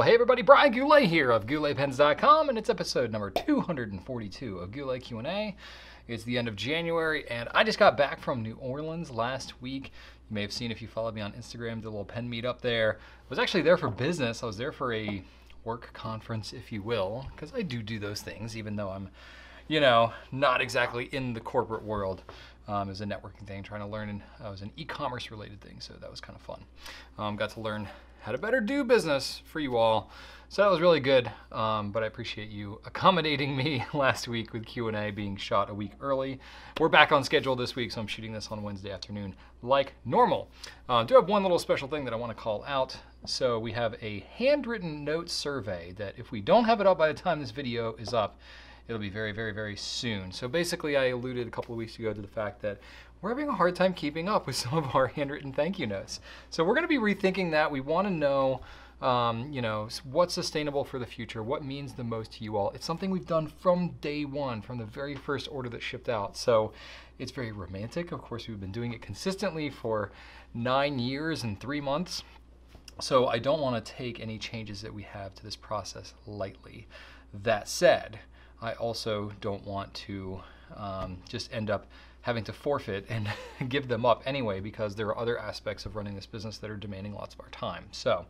Well, hey everybody, Brian Goulet here of GouletPens.com, and it's episode number 242 of Goulet Q&A. It's the end of January, and I just got back from New Orleans last week. You may have seen if you followed me on Instagram, a little pen meet up there. I was actually there for business. I was there for a work conference, if you will, because I do do those things, even though I'm, you know, not exactly in the corporate world. Um, it was a networking thing, trying to learn, and it was an e-commerce related thing, so that was kind of fun. Um, got to learn how to better do business for you all. So that was really good, um, but I appreciate you accommodating me last week with Q&A being shot a week early. We're back on schedule this week, so I'm shooting this on Wednesday afternoon like normal. Uh, do have one little special thing that I want to call out. So we have a handwritten note survey that if we don't have it up by the time this video is up, it'll be very, very, very soon. So basically I alluded a couple of weeks ago to the fact that we're having a hard time keeping up with some of our handwritten thank you notes. So we're going to be rethinking that. We want to know, um, you know, what's sustainable for the future, what means the most to you all. It's something we've done from day one, from the very first order that shipped out. So it's very romantic. Of course, we've been doing it consistently for nine years and three months. So I don't want to take any changes that we have to this process lightly. That said, I also don't want to um, just end up having to forfeit and give them up anyway because there are other aspects of running this business that are demanding lots of our time. So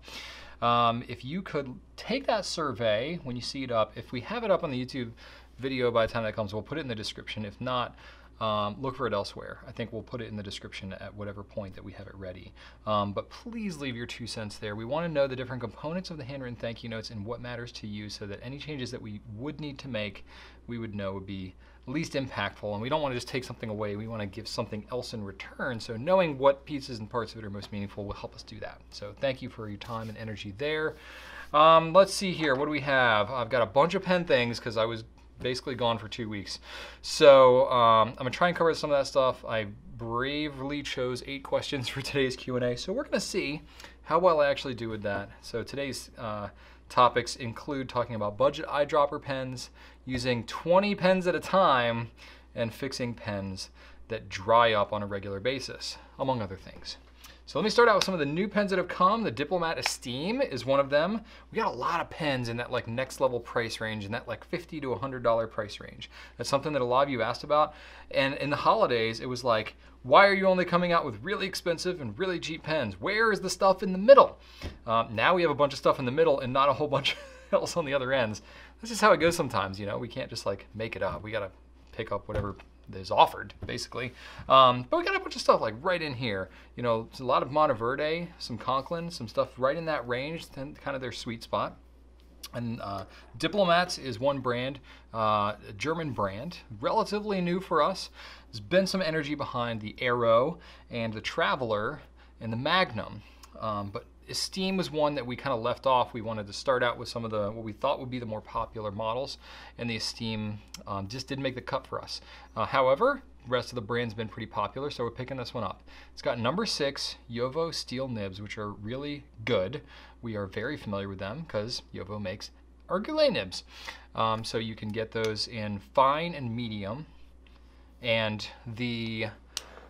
um, if you could take that survey when you see it up, if we have it up on the YouTube video by the time that comes, we'll put it in the description. If not, um, look for it elsewhere. I think we'll put it in the description at whatever point that we have it ready. Um, but please leave your two cents there. We want to know the different components of the handwritten thank you notes and what matters to you so that any changes that we would need to make, we would know would be least impactful. And we don't want to just take something away. We want to give something else in return. So knowing what pieces and parts of it are most meaningful will help us do that. So thank you for your time and energy there. Um, let's see here. What do we have? I've got a bunch of pen things because I was basically gone for two weeks. So um, I'm gonna try and cover some of that stuff. I bravely chose eight questions for today's Q&A. So we're gonna see how well I actually do with that. So today's uh, topics include talking about budget eyedropper pens, using 20 pens at a time, and fixing pens that dry up on a regular basis, among other things. So let me start out with some of the new pens that have come. The Diplomat Esteem is one of them. We got a lot of pens in that like next level price range, in that like 50 to $100 price range. That's something that a lot of you asked about. And in the holidays, it was like, why are you only coming out with really expensive and really cheap pens? Where is the stuff in the middle? Um, now we have a bunch of stuff in the middle and not a whole bunch else on the other ends. This is how it goes sometimes, you know? We can't just like make it up. We gotta pick up whatever is offered, basically. Um, but we got a bunch of stuff like right in here. You know, a lot of Monteverde, some Conklin, some stuff right in that range, kind of their sweet spot. And uh, Diplomats is one brand, uh, German brand, relatively new for us. There's been some energy behind the Aero and the Traveler and the Magnum. Um, but Esteem was one that we kind of left off. We wanted to start out with some of the what we thought would be the more popular models, and the Esteem um, just didn't make the cut for us. Uh, however, rest of the brand's been pretty popular, so we're picking this one up. It's got number six JoWo steel nibs, which are really good. We are very familiar with them because JoWo makes our nibs. Um, so you can get those in fine and medium. And the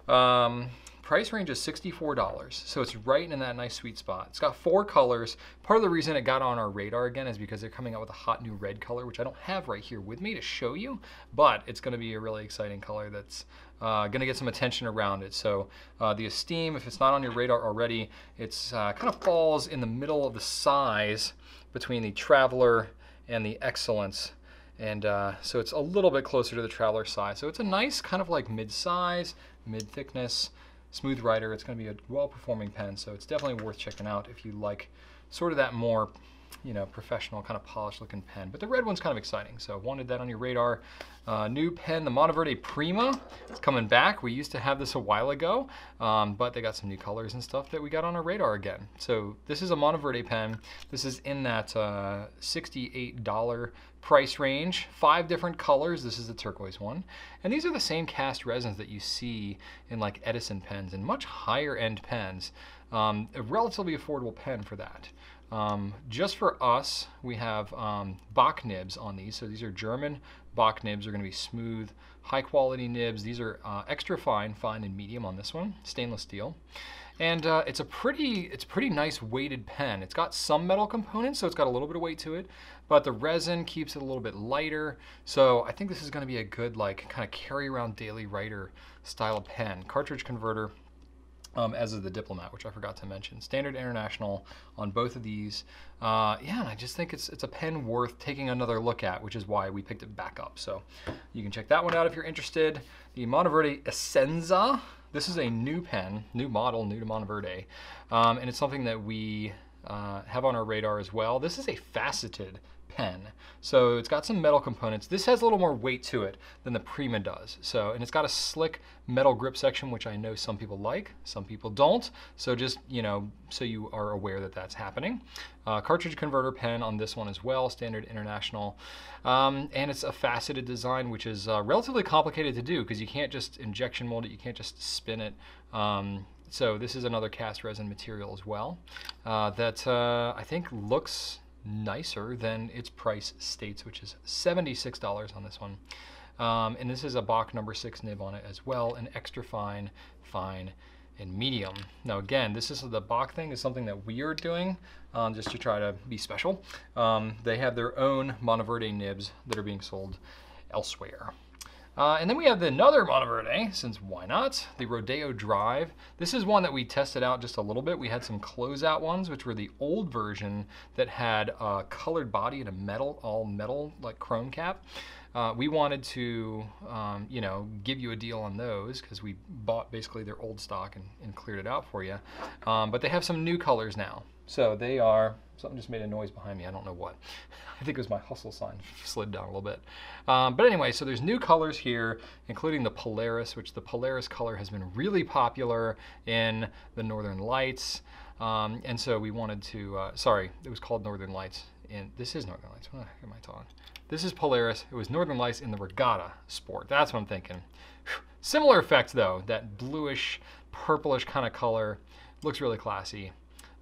um, price range is $64, so it's right in that nice sweet spot. It's got four colors. Part of the reason it got on our radar again is because they're coming out with a hot new red color, which I don't have right here with me to show you, but it's gonna be a really exciting color that's uh, gonna get some attention around it. So uh, the Esteem, if it's not on your radar already, it's uh, kind of falls in the middle of the size between the Traveler and the Excellence. And uh, so it's a little bit closer to the Traveler size. So it's a nice kind of like mid-size, mid-thickness, smooth writer. It's going to be a well-performing pen, so it's definitely worth checking out if you like sort of that more you know, professional kind of polished looking pen. But the red one's kind of exciting, so wanted that on your radar. Uh, new pen, the Monteverde Prima, it's coming back. We used to have this a while ago, um, but they got some new colors and stuff that we got on our radar again. So this is a Monteverde pen. This is in that uh, $68 price range, five different colors. This is the turquoise one. And these are the same cast resins that you see in like Edison pens and much higher end pens. Um, a relatively affordable pen for that. Um, just for us, we have um, Bock nibs on these. So these are German Bock nibs. They're going to be smooth, high quality nibs. These are uh, extra fine, fine and medium on this one, stainless steel. And uh, it's a pretty, it's a pretty nice weighted pen. It's got some metal components, so it's got a little bit of weight to it, but the resin keeps it a little bit lighter. So I think this is gonna be a good like kind of carry around daily writer style pen. Cartridge converter, um, as is the Diplomat, which I forgot to mention. Standard International on both of these. Uh, yeah, and I just think it's it's a pen worth taking another look at, which is why we picked it back up. So you can check that one out if you're interested. The Monteverde Essenza. This is a new pen, new model, new to Monteverde, um, and it's something that we uh, have on our radar as well. This is a faceted pen. So it's got some metal components. This has a little more weight to it than the Prima does. So, and it's got a slick metal grip section, which I know some people like, some people don't. So just, you know, so you are aware that that's happening. Uh, cartridge converter pen on this one as well, standard international. Um, and it's a faceted design, which is uh, relatively complicated to do because you can't just injection mold it, you can't just spin it. Um, so this is another cast resin material as well uh, that uh, I think looks nicer than its price states, which is $76 on this one. Um, and this is a Bock number six nib on it as well, an extra fine, fine, and medium. Now again, this is the Bock thing is something that we are doing um, just to try to be special. Um, they have their own Monteverde nibs that are being sold elsewhere. Uh, and then we have the another Monteverde, since why not? The Rodeo Drive. This is one that we tested out just a little bit. We had some closeout ones, which were the old version that had a colored body and a metal, all metal, like chrome cap. Uh, we wanted to, um, you know, give you a deal on those because we bought basically their old stock and, and cleared it out for you. Um, but they have some new colors now. So they are, something just made a noise behind me, I don't know what. I think it was my hustle sign slid down a little bit. Um, but anyway, so there's new colors here, including the Polaris, which the Polaris color has been really popular in the Northern Lights. Um, and so we wanted to, uh, sorry, it was called Northern Lights. And this is Northern Lights, what am I talking? This is Polaris, it was Northern Lights in the Regatta sport. That's what I'm thinking. Similar effect though, that bluish, purplish kind of color. Looks really classy.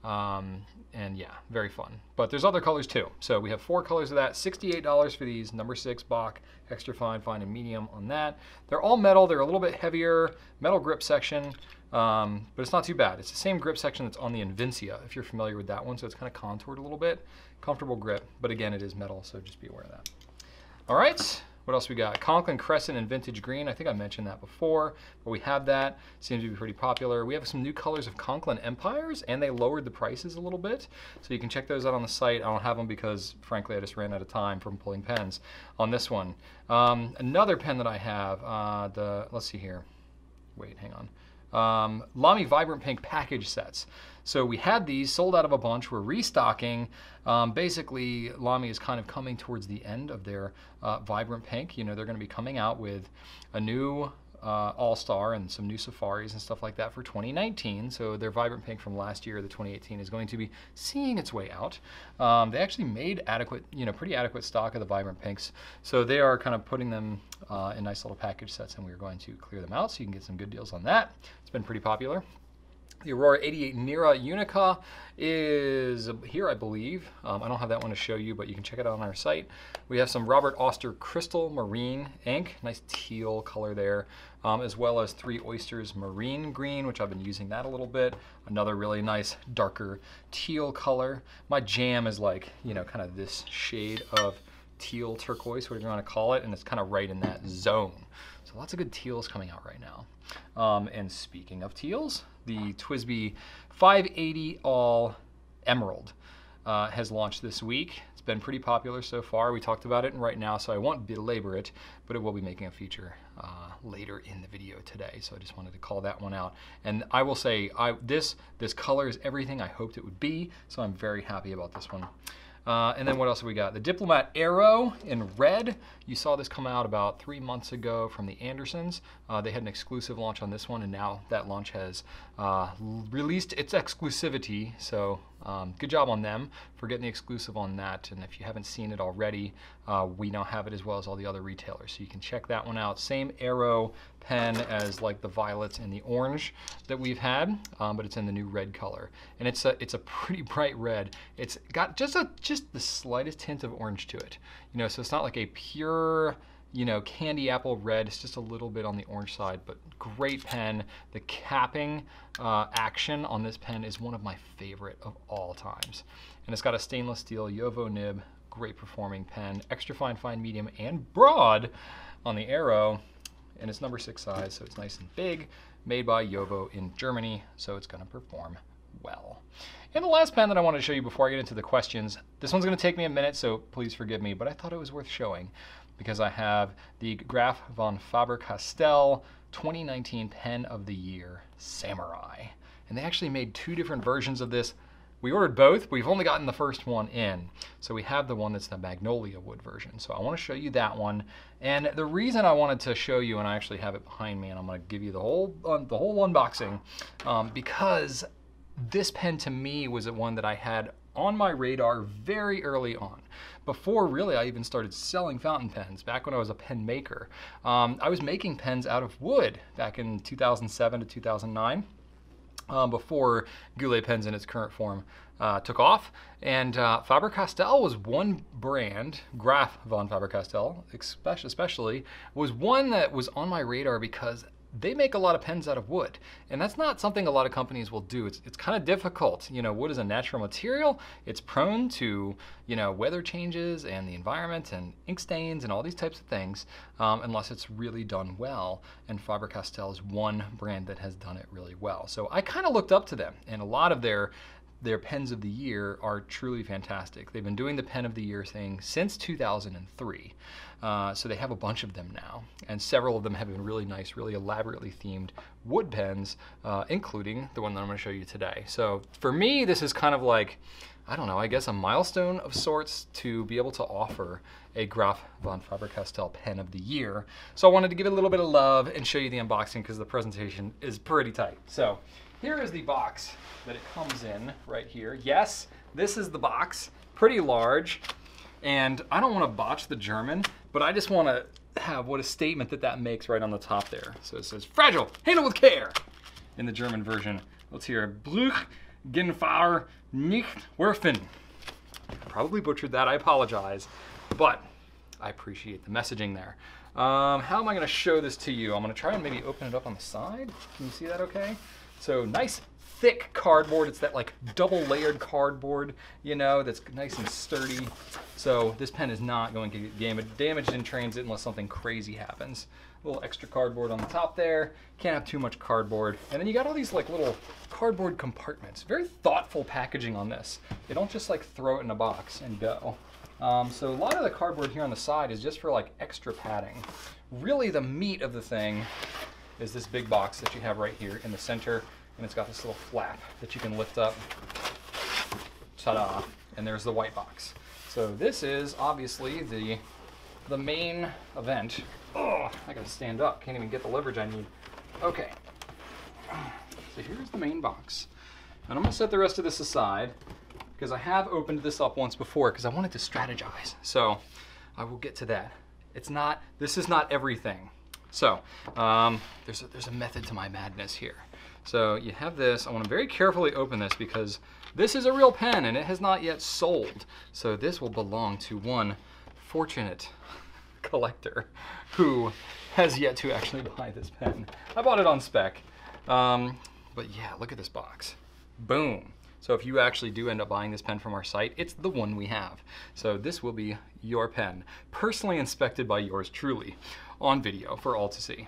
Um, and yeah, very fun. But there's other colors too. So we have four colors of that, $68 for these, number six Bock, extra fine, fine, and medium on that. They're all metal, they're a little bit heavier, metal grip section, um, but it's not too bad. It's the same grip section that's on the Invincia, if you're familiar with that one. So it's kind of contoured a little bit, comfortable grip, but again, it is metal, so just be aware of that. All right, what else we got? Conklin Crescent and Vintage Green. I think I mentioned that before, but we have that. Seems to be pretty popular. We have some new colors of Conklin Empires, and they lowered the prices a little bit. So you can check those out on the site. I don't have them because, frankly, I just ran out of time from pulling pens on this one. Um, another pen that I have, uh, the let's see here. Wait, hang on um, Lamy Vibrant Pink package sets. So we had these sold out of a bunch. We're restocking. Um, basically, Lamy is kind of coming towards the end of their uh, Vibrant Pink. You know, they're going to be coming out with a new uh, All Star and some new safaris and stuff like that for 2019. So their Vibrant Pink from last year, the 2018, is going to be seeing its way out. Um, they actually made adequate, you know, pretty adequate stock of the Vibrant Pinks. So they are kind of putting them uh, in nice little package sets, and we're going to clear them out so you can get some good deals on that. It's been pretty popular. The Aurora 88 Nira Unica is here, I believe. Um, I don't have that one to show you, but you can check it out on our site. We have some Robert Oster Crystal Marine ink, nice teal color there, um, as well as Three Oysters Marine Green, which I've been using that a little bit. Another really nice darker teal color. My jam is like, you know, kind of this shade of teal turquoise, whatever you want to call it, and it's kind of right in that zone. So lots of good teals coming out right now. Um, and speaking of teals, the TWSBI 580 All Emerald uh, has launched this week. Been pretty popular so far. We talked about it right now, so I won't belabor it, but it will be making a feature uh, later in the video today. So I just wanted to call that one out. And I will say, I, this this color is everything I hoped it would be, so I'm very happy about this one. Uh, and then what else have we got? The Diplomat Aero in red. You saw this come out about three months ago from the Andersons. Uh, they had an exclusive launch on this one, and now that launch has uh, released its exclusivity. So Um, good job on them for getting the exclusive on that. And if you haven't seen it already, uh, we now have it as well as all the other retailers. So you can check that one out. Same Aero pen as like the violet and the orange that we've had, um, but it's in the new red color. And it's a, it's a pretty bright red. It's got just a just the slightest hint of orange to it. You know, so it's not like a pure you know, candy apple red. It's just a little bit on the orange side, but great pen. The capping uh, action on this pen is one of my favorite of all times. And it's got a stainless steel JoWo nib, great performing pen, extra fine, fine, medium, and broad on the Aero. And it's number six size, so it's nice and big, made by JoWo in Germany, so it's gonna perform well. And the last pen that I want to show you before I get into the questions, this one's going to take me a minute, so please forgive me, but I thought it was worth showing because I have the Graf von Faber-Castell 2019 Pen of the Year Samurai. And they actually made two different versions of this. We ordered both, but we've only gotten the first one in. So we have the one that's the Magnolia wood version. So I want to show you that one. And the reason I wanted to show you, and I actually have it behind me, and I'm going to give you the whole uh, the whole unboxing, um, because this pen to me was one that I had on my radar very early on. Before really I even started selling fountain pens, back when I was a pen maker. Um, I was making pens out of wood back in 2007 to 2009. Um, before Goulet pens in its current form uh, took off. And uh, Faber-Castell was one brand, Graf von Faber-Castell especially, was one that was on my radar because they make a lot of pens out of wood. And that's not something a lot of companies will do. It's, it's kind of difficult. You know, wood is a natural material. It's prone to, you know, weather changes and the environment and ink stains and all these types of things, um, unless it's really done well. And Faber-Castell is one brand that has done it really well. So I kind of looked up to them and a lot of their their pens of the year are truly fantastic. They've been doing the pen of the year thing since 2003. Uh, so they have a bunch of them now. And several of them have been really nice, really elaborately themed wood pens, uh, including the one that I'm gonna show you today. So for me, this is kind of like, I don't know, I guess a milestone of sorts to be able to offer a Graf von Faber-Castell pen of the year. So I wanted to give it a little bit of love and show you the unboxing because the presentation is pretty tight. So here is the box that it comes in right here. Yes, this is the box, pretty large. And I don't want to botch the German, but I just want to have what a statement that that makes right on the top there. So it says, fragile, handle with care. In the German version, let's hear, Bruch, Genfahr, nicht werfen. Probably butchered that, I apologize. But I appreciate the messaging there. Um, how am I gonna show this to you? I'm gonna try and maybe open it up on the side. Can you see that okay? So nice thick cardboard. It's that like double layered cardboard, you know, that's nice and sturdy. So this pen is not going to get damaged in transit unless something crazy happens. A little extra cardboard on the top there. Can't have too much cardboard. And then you got all these like little cardboard compartments. Very thoughtful packaging on this. They don't just like throw it in a box and go. Um, so a lot of the cardboard here on the side is just for like extra padding. Really the meat of the thing is this big box that you have right here in the center and it's got this little flap that you can lift up. Ta-da! And there's the white box. So this is obviously the the main event. Oh, I gotta stand up. Can't even get the leverage I need. Okay. So here's the main box. And I'm gonna set the rest of this aside because I have opened this up once before because I wanted to strategize. So I will get to that. It's not, this is not everything. So um, there's, a, there's a method to my madness here. So you have this, I wanna very carefully open this because this is a real pen and it has not yet sold. So this will belong to one fortunate collector who has yet to actually buy this pen. I bought it on spec. Um, but yeah, look at this box. Boom. So if you actually do end up buying this pen from our site, it's the one we have. So this will be your pen, personally inspected by yours truly on video for all to see.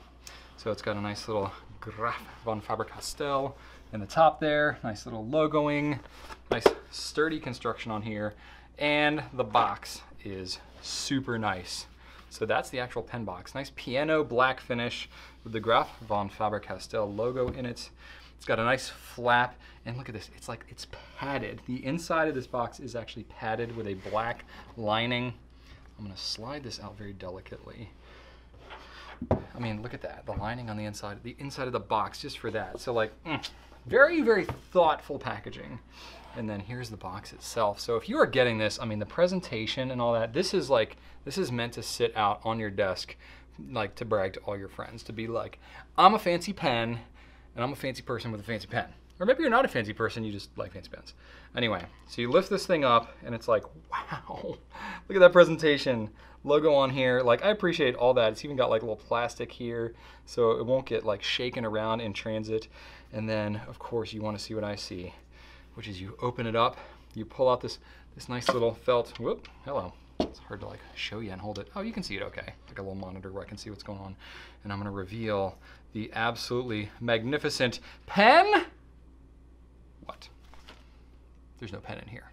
So it's got a nice little Graf von Faber-Castell in the top there. Nice little logoing, nice sturdy construction on here. And the box is super nice. So that's the actual pen box. Nice piano black finish with the Graf von Faber-Castell logo in it. It's got a nice flap, and look at this, it's like, it's padded. The inside of this box is actually padded with a black lining. I'm gonna slide this out very delicately. I mean, look at that. The lining on the inside, the inside of the box, just for that. So like, mm, Very, very thoughtful packaging. And then here's the box itself. So if you are getting this, I mean, the presentation and all that, this is like, this is meant to sit out on your desk, like to brag to all your friends, to be like, I'm a fancy pen, and I'm a fancy person with a fancy pen. Or maybe you're not a fancy person, you just like fancy pens. Anyway, so you lift this thing up and it's like, wow, look at that presentation. Logo on here, like I appreciate all that. It's even got like a little plastic here so it won't get like shaken around in transit. And then of course you wanna see what I see, which is you open it up, you pull out this, this nice little felt, whoop, hello. It's hard to like show you and hold it. Oh, you can see it okay. Like a little monitor where I can see what's going on. And I'm gonna reveal the absolutely magnificent pen what? There's no pen in here.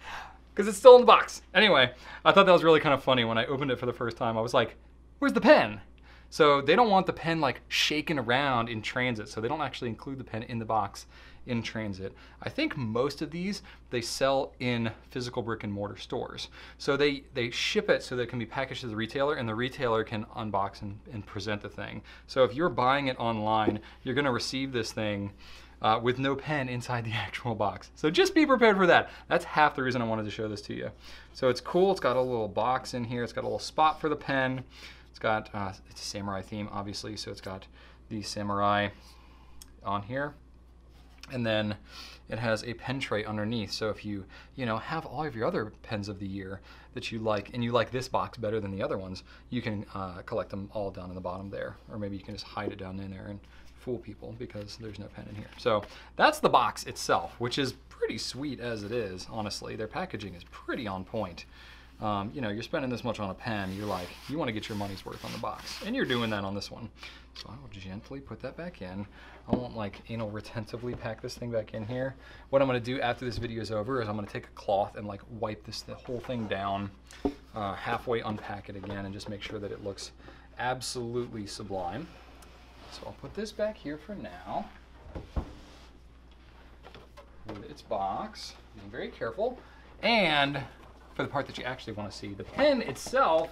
Because it's still in the box. Anyway, I thought that was really kind of funny when I opened it for the first time. I was like, where's the pen? So they don't want the pen like shaking around in transit, so they don't actually include the pen in the box in transit. I think most of these they sell in physical brick and mortar stores. So they, they ship it so that it can be packaged to the retailer and the retailer can unbox and, and present the thing. So if you're buying it online, you're gonna receive this thing uh, with no pen inside the actual box. So just be prepared for that. That's half the reason I wanted to show this to you. So it's cool, it's got a little box in here, it's got a little spot for the pen. It's got, uh, it's a samurai theme obviously, so it's got the samurai on here. And then it has a pen tray underneath. So if you, you know, have all of your other pens of the year that you like, and you like this box better than the other ones, you can uh, collect them all down in the bottom there. Or maybe you can just hide it down in there and fool people because there's no pen in here. So that's the box itself, which is pretty sweet as it is, honestly. Their packaging is pretty on point. Um, you know, you're spending this much on a pen, you're like, you want to get your money's worth on the box. And you're doing that on this one. So I will gently put that back in. I won't like anal retentively pack this thing back in here. What I'm gonna do after this video is over is I'm gonna take a cloth and like wipe this the whole thing down, uh, halfway unpack it again and just make sure that it looks absolutely sublime. So I'll put this back here for now. With its box, being very careful. And for the part that you actually want to see, the pen itself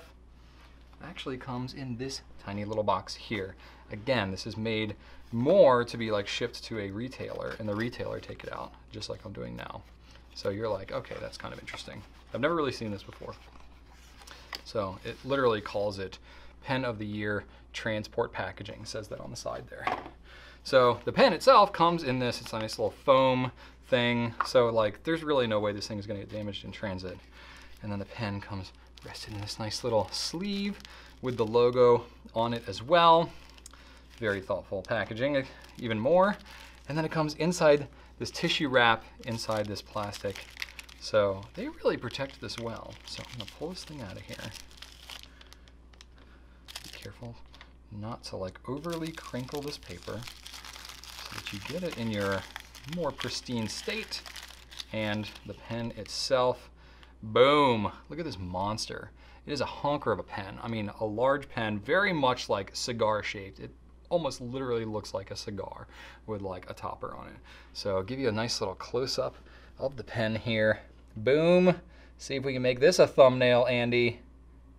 actually comes in this tiny little box here. Again, this is made more to be like shipped to a retailer and the retailer take it out, just like I'm doing now. So you're like, okay, that's kind of interesting. I've never really seen this before. So it literally calls it pen of the year transport packaging, says that on the side there. So the pen itself comes in this, it's a nice little foam thing. So like there's really no way this thing is gonna get damaged in transit. And then the pen comes rested in this nice little sleeve with the logo on it as well. Very thoughtful packaging, even more. And then it comes inside this tissue wrap inside this plastic. So they really protect this well. So I'm gonna pull this thing out of here Be careful not to like overly crinkle this paper so that you get it in your more pristine state. And the pen itself, boom, look at this monster. It is a honker of a pen. I mean, a large pen, very much like cigar shaped. It almost literally looks like a cigar with like a topper on it. So I'll give you a nice little close up of the pen here. Boom. See if we can make this a thumbnail, Andy.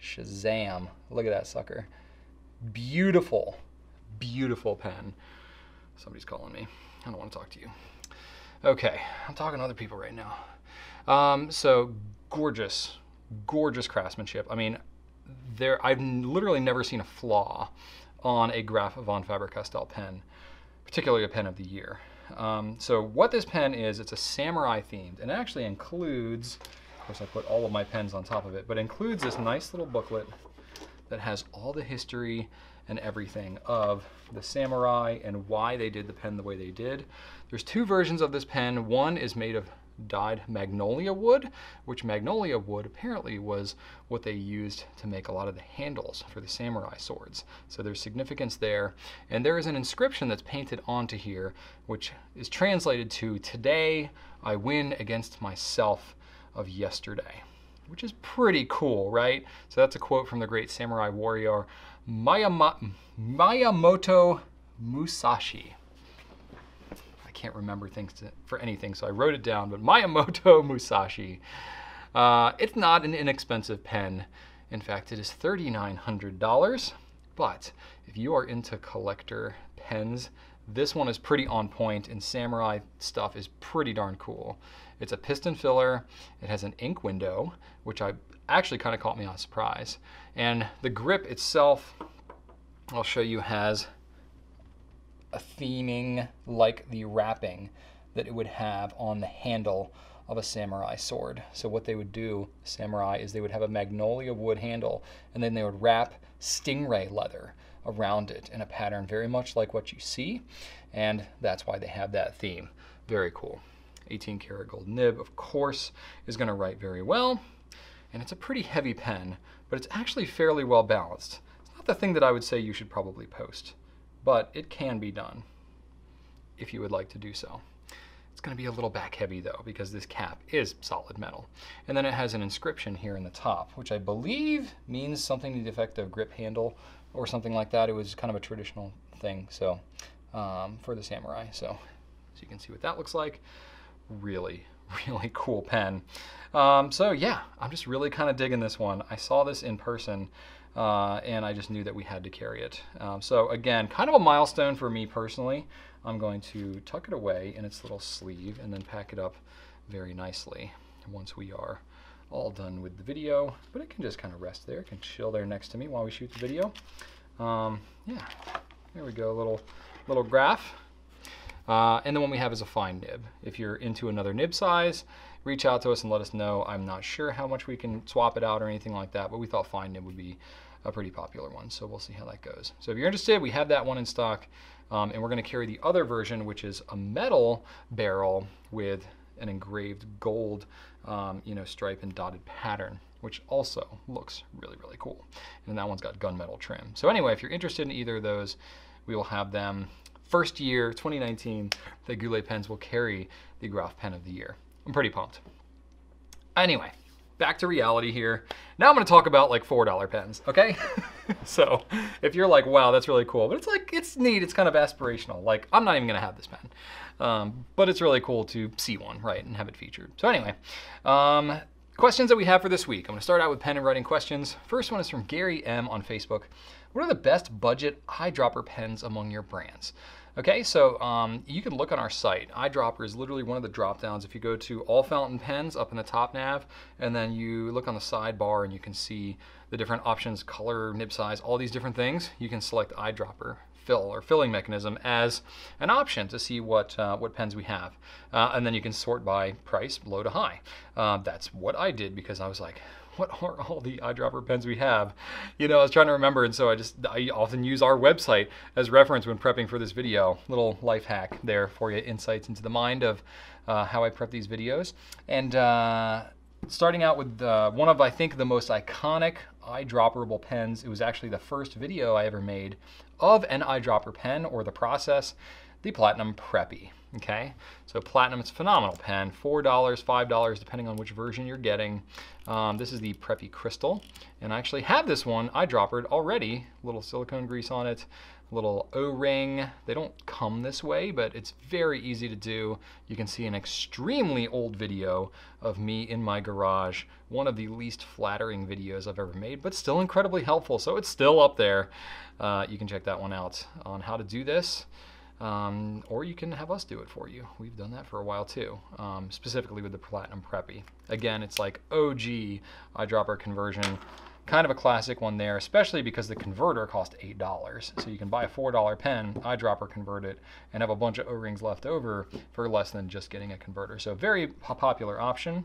Shazam. Look at that sucker. Beautiful, beautiful pen. Somebody's calling me. I don't want to talk to you. Okay, I'm talking to other people right now. Um, so gorgeous, gorgeous craftsmanship. I mean, there I've literally never seen a flaw on a Graf von Faber-Castell pen, particularly a pen of the year. Um, so what this pen is, it's a samurai themed, and it actually includes, of course I put all of my pens on top of it, but includes this nice little booklet that has all the history and everything of the samurai and why they did the pen the way they did. There's two versions of this pen. One is made of dyed magnolia wood, which magnolia wood apparently was what they used to make a lot of the handles for the samurai swords. So there's significance there. And there is an inscription that's painted onto here, which is translated to, today I win against myself of yesterday which is pretty cool, right? So that's a quote from the great samurai warrior Mayama Musashi. I can't remember things to, for anything, so I wrote it down, but Miyamoto Musashi. Uh, it's not an inexpensive pen. In fact, it is $3,900. But if you are into collector pens, This one is pretty on point, and Samurai stuff is pretty darn cool. It's a piston filler. It has an ink window, which I actually kind of caught me on surprise. And the grip itself, I'll show you, has a theming like the wrapping that it would have on the handle of a samurai sword. So what they would do, samurai, is they would have a magnolia wood handle and then they would wrap stingray leather around it in a pattern very much like what you see. And that's why they have that theme. Very cool. 18 karat gold nib, of course, is gonna write very well. And it's a pretty heavy pen, but it's actually fairly well balanced. It's not the thing that I would say you should probably post, but it can be done if you would like to do so. It's going to be a little back heavy though because this cap is solid metal. And then it has an inscription here in the top, which I believe means something to the effect of grip handle or something like that. It was kind of a traditional thing so um, for the samurai. So, so you can see what that looks like. Really, really cool pen. Um, so yeah, I'm just really kind of digging this one. I saw this in person uh, and I just knew that we had to carry it. Um, so again, kind of a milestone for me personally. I'm going to tuck it away in its little sleeve and then pack it up very nicely once we are all done with the video. But it can just kind of rest there. It can chill there next to me while we shoot the video. Um, yeah, there we go, little, little Graf. Uh, and the one we have is a fine nib. If you're into another nib size, reach out to us and let us know. I'm not sure how much we can swap it out or anything like that, but we thought fine nib would be a pretty popular one. So we'll see how that goes. So if you're interested, we have that one in stock. Um, and we're going to carry the other version, which is a metal barrel with an engraved gold, um, you know, stripe and dotted pattern, which also looks really, really cool. And that one's got gunmetal trim. So anyway, if you're interested in either of those, we will have them first year, 2019, the Goulet pens will carry the Graf Pen of the Year. I'm pretty pumped. Anyway, back to reality here. Now I'm gonna talk about like $4 pens, okay? so if you're like, wow, that's really cool, but it's like, it's neat, it's kind of aspirational. Like, I'm not even gonna have this pen. Um, but it's really cool to see one, right, and have it featured. So anyway, um, questions that we have for this week. I'm gonna start out with pen and writing questions. First one is from Gary M on Facebook. What are the best budget eyedropper pens among your brands? Okay, so um, you can look on our site. Eyedropper is literally one of the drop downs. If you go to all fountain pens up in the top nav, and then you look on the sidebar and you can see the different options, color, nib size, all these different things, you can select eyedropper fill or filling mechanism as an option to see what uh, what pens we have. Uh, and then you can sort by price, low to high. Uh, that's what I did because I was like, what are all the eyedropper pens we have? You know, I was trying to remember, and so I just I often use our website as reference when prepping for this video. Little life hack there for you, insights into the mind of uh, how I prep these videos. And uh, starting out with uh, one of I think the most iconic eyedropperable pens. It was actually the first video I ever made of an eyedropper pen or the process, the Platinum Preppy. Okay, so Platinum, it's a phenomenal pen, $4, $5, depending on which version you're getting. Um, this is the Preppy Crystal, and I actually have this one eyedroppered already, little silicone grease on it, little O-ring. They don't come this way, but it's very easy to do. You can see an extremely old video of me in my garage, one of the least flattering videos I've ever made, but still incredibly helpful, so it's still up there. Uh, you can check that one out on how to do this. Um, or you can have us do it for you. We've done that for a while too, um, specifically with the Platinum Preppy. Again, it's like OG eyedropper conversion kind of a classic one there, especially because the converter cost $8. So you can buy a $4 pen, eyedropper convert it, and have a bunch of O-rings left over for less than just getting a converter. So very popular option.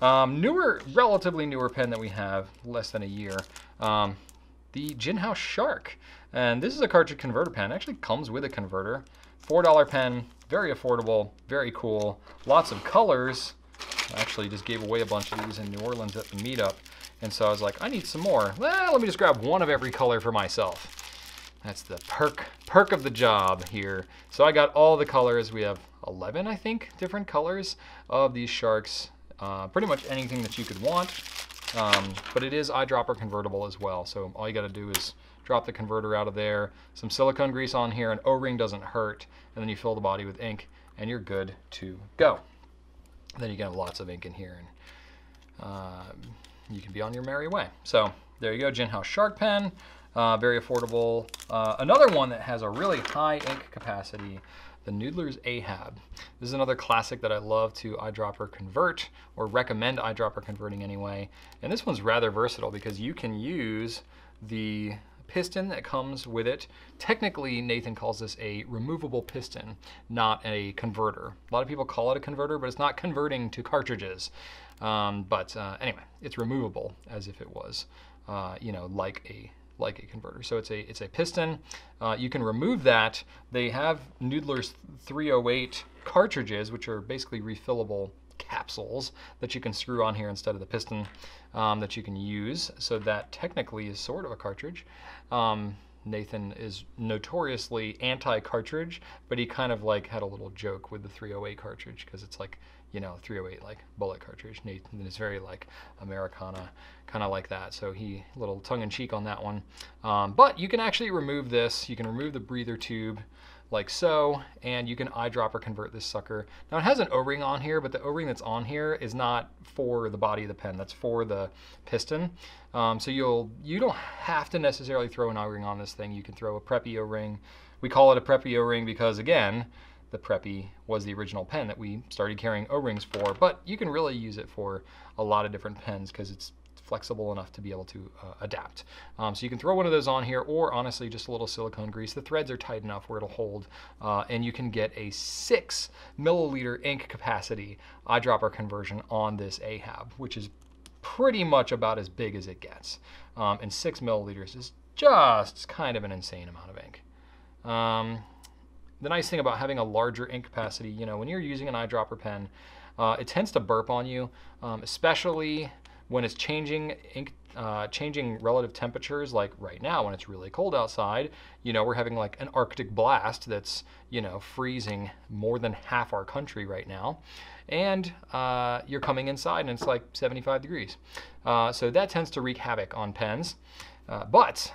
Um, newer, relatively newer pen that we have, less than a year, um, the Jinhao Shark. And this is a cartridge converter pen. It actually comes with a converter. $4 pen, very affordable, very cool. Lots of colors. I actually just gave away a bunch of these in New Orleans at the meetup. And so I was like, I need some more. Well, let me just grab one of every color for myself. That's the perk, perk of the job here. So I got all the colors. We have 11, I think, different colors of these sharks. Uh, pretty much anything that you could want. Um, but it is eyedropper convertible as well. So all you got to do is drop the converter out of there, some silicone grease on here, an O-ring doesn't hurt, and then you fill the body with ink, and you're good to go. Then you get lots of ink in here. And, uh, you can be on your merry way. So there you go, Jinhao Shark Pen. Uh, very affordable. Uh, another one that has a really high ink capacity the Noodler's Ahab. This is another classic that I love to eyedropper convert, or recommend eyedropper converting anyway. And this one's rather versatile because you can use the piston that comes with it. Technically, Nathan calls this a removable piston, not a converter. A lot of people call it a converter, but it's not converting to cartridges. Um, but uh, anyway, it's removable as if it was, uh, you know, like a like a converter. So it's a it's a piston. Uh, you can remove that. They have Noodler's 308 cartridges, which are basically refillable capsules that you can screw on here instead of the piston um, that you can use. So that technically is sort of a cartridge. Um, Nathan is notoriously anti-cartridge, but he kind of like had a little joke with the 308 cartridge because it's like you know, 308 like bullet cartridge. Nathan is very like Americana, kind of like that. So he little tongue in cheek on that one. Um, but you can actually remove this. You can remove the breather tube like so, and you can eyedropper convert this sucker. Now it has an O-ring on here, but the O-ring that's on here is not for the body of the pen. That's for the piston. Um, so you'll you don't have to necessarily throw an O-ring on this thing. You can throw a preppy O-ring. We call it a preppy O-ring because again, the Preppy was the original pen that we started carrying O-rings for, but you can really use it for a lot of different pens because it's flexible enough to be able to uh, adapt. Um, so you can throw one of those on here or honestly just a little silicone grease. The threads are tight enough where it'll hold uh, and you can get a six milliliter ink capacity eyedropper conversion on this Ahab, which is pretty much about as big as it gets. Um, and six milliliters is just kind of an insane amount of ink. Um, the nice thing about having a larger ink capacity, you know, when you're using an eyedropper pen, uh, it tends to burp on you, um, especially when it's changing ink, uh, changing relative temperatures. Like right now, when it's really cold outside, you know, we're having like an Arctic blast that's you know freezing more than half our country right now, and uh, you're coming inside and it's like 75 degrees. Uh, so that tends to wreak havoc on pens. Uh, but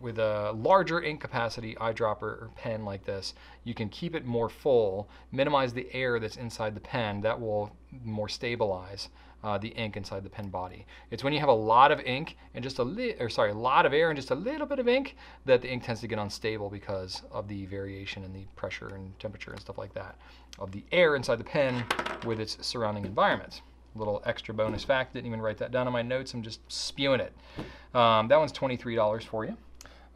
with a larger ink capacity eyedropper pen like this, you can keep it more full, minimize the air that's inside the pen. That will more stabilize uh, the ink inside the pen body. It's when you have a lot of ink and just a little, or sorry, a lot of air and just a little bit of ink that the ink tends to get unstable because of the variation in the pressure and temperature and stuff like that of the air inside the pen with its surrounding environment little extra bonus fact. Didn't even write that down in my notes. I'm just spewing it. Um, that one's $23 for you.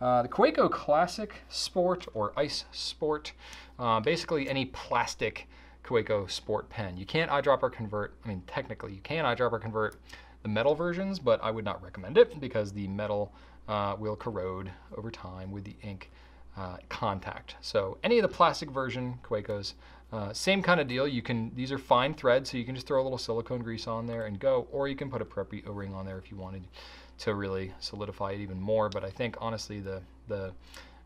Uh, the Kaweco Classic Sport or Ice Sport, uh, basically any plastic Kaweco Sport pen. You can't eyedropper convert, I mean technically you can eyedropper convert the metal versions, but I would not recommend it because the metal uh, will corrode over time with the ink uh, contact. So any of the plastic version Kawecos, uh, same kind of deal. You can these are fine threads, so you can just throw a little silicone grease on there and go, or you can put a preppy O-ring on there if you wanted to really solidify it even more. But I think honestly the the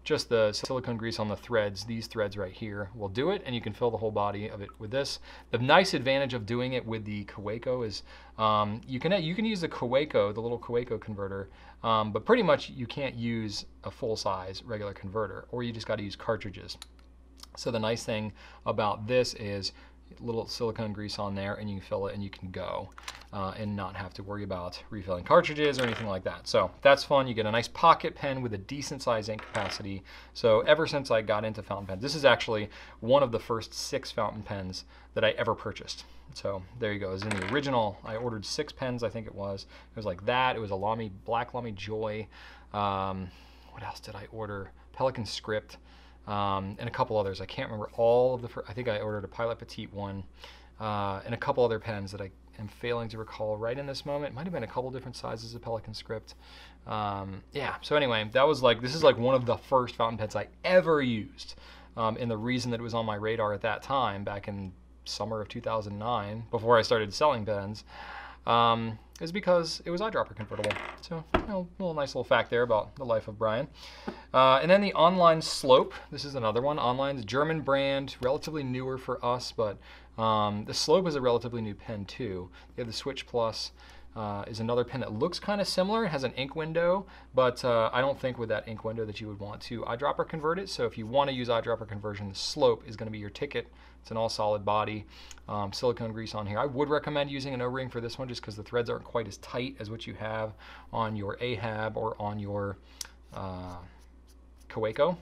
just the silicone grease on the threads, these threads right here, will do it, and you can fill the whole body of it with this. The nice advantage of doing it with the Kaweco is um, you can you can use the Kaweco, the little Kaweco converter, um, but pretty much you can't use a full-size regular converter, or you just got to use cartridges. So the nice thing about this is little silicone grease on there and you can fill it and you can go uh, and not have to worry about refilling cartridges or anything like that. So that's fun. You get a nice pocket pen with a decent size ink capacity. So ever since I got into fountain pens, this is actually one of the first six fountain pens that I ever purchased. So there you go. It was in the original. I ordered six pens, I think it was. It was like that. It was a Lamy, Black Lamy Joy. Um, what else did I order? Pelikan Script um, and a couple others. I can't remember all of the. I think I ordered a Pilot Petite one, uh, and a couple other pens that I am failing to recall right in this moment. Might have been a couple different sizes of Pelikan Script. Um, yeah. So anyway, that was like this is like one of the first fountain pens I ever used, um, and the reason that it was on my radar at that time, back in summer of 2009, before I started selling pens um, is because it was eyedropper convertible. So, you know, a little nice little fact there about the life of Brian. Uh, and then the online slope. This is another one. Online's German brand, relatively newer for us, but um, the slope is a relatively new pen too. You have the Switch Plus. Uh, is another pen that looks kind of similar. It has an ink window, but uh, I don't think with that ink window that you would want to eyedropper convert it. So if you want to use eyedropper conversion, the slope is going to be your ticket. It's an all solid body, um, silicone grease on here. I would recommend using an O-ring for this one just because the threads aren't quite as tight as what you have on your Ahab or on your uh, Kaweco.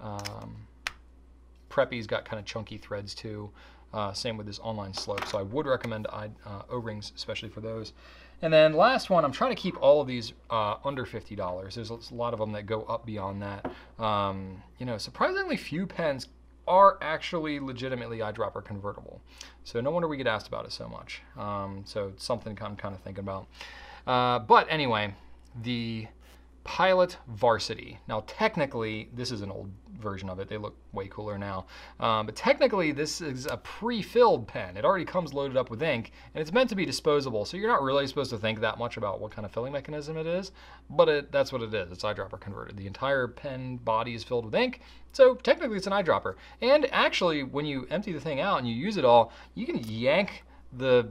Um, Preppy's got kind of chunky threads too. Uh, same with this online slope. So I would recommend uh, O-rings, especially for those. And then last one, I'm trying to keep all of these uh, under $50. There's a lot of them that go up beyond that. Um, you know, surprisingly few pens are actually legitimately eyedropper convertible. So no wonder we get asked about it so much. Um, so it's something I'm kind of thinking about. Uh, but anyway, the Pilot Varsity. Now, technically, this is an old version of it. They look way cooler now. Um, but technically, this is a pre-filled pen. It already comes loaded up with ink, and it's meant to be disposable. So you're not really supposed to think that much about what kind of filling mechanism it is. But it, that's what it is. It's eyedropper converted. The entire pen body is filled with ink. So technically, it's an eyedropper. And actually, when you empty the thing out and you use it all, you can yank the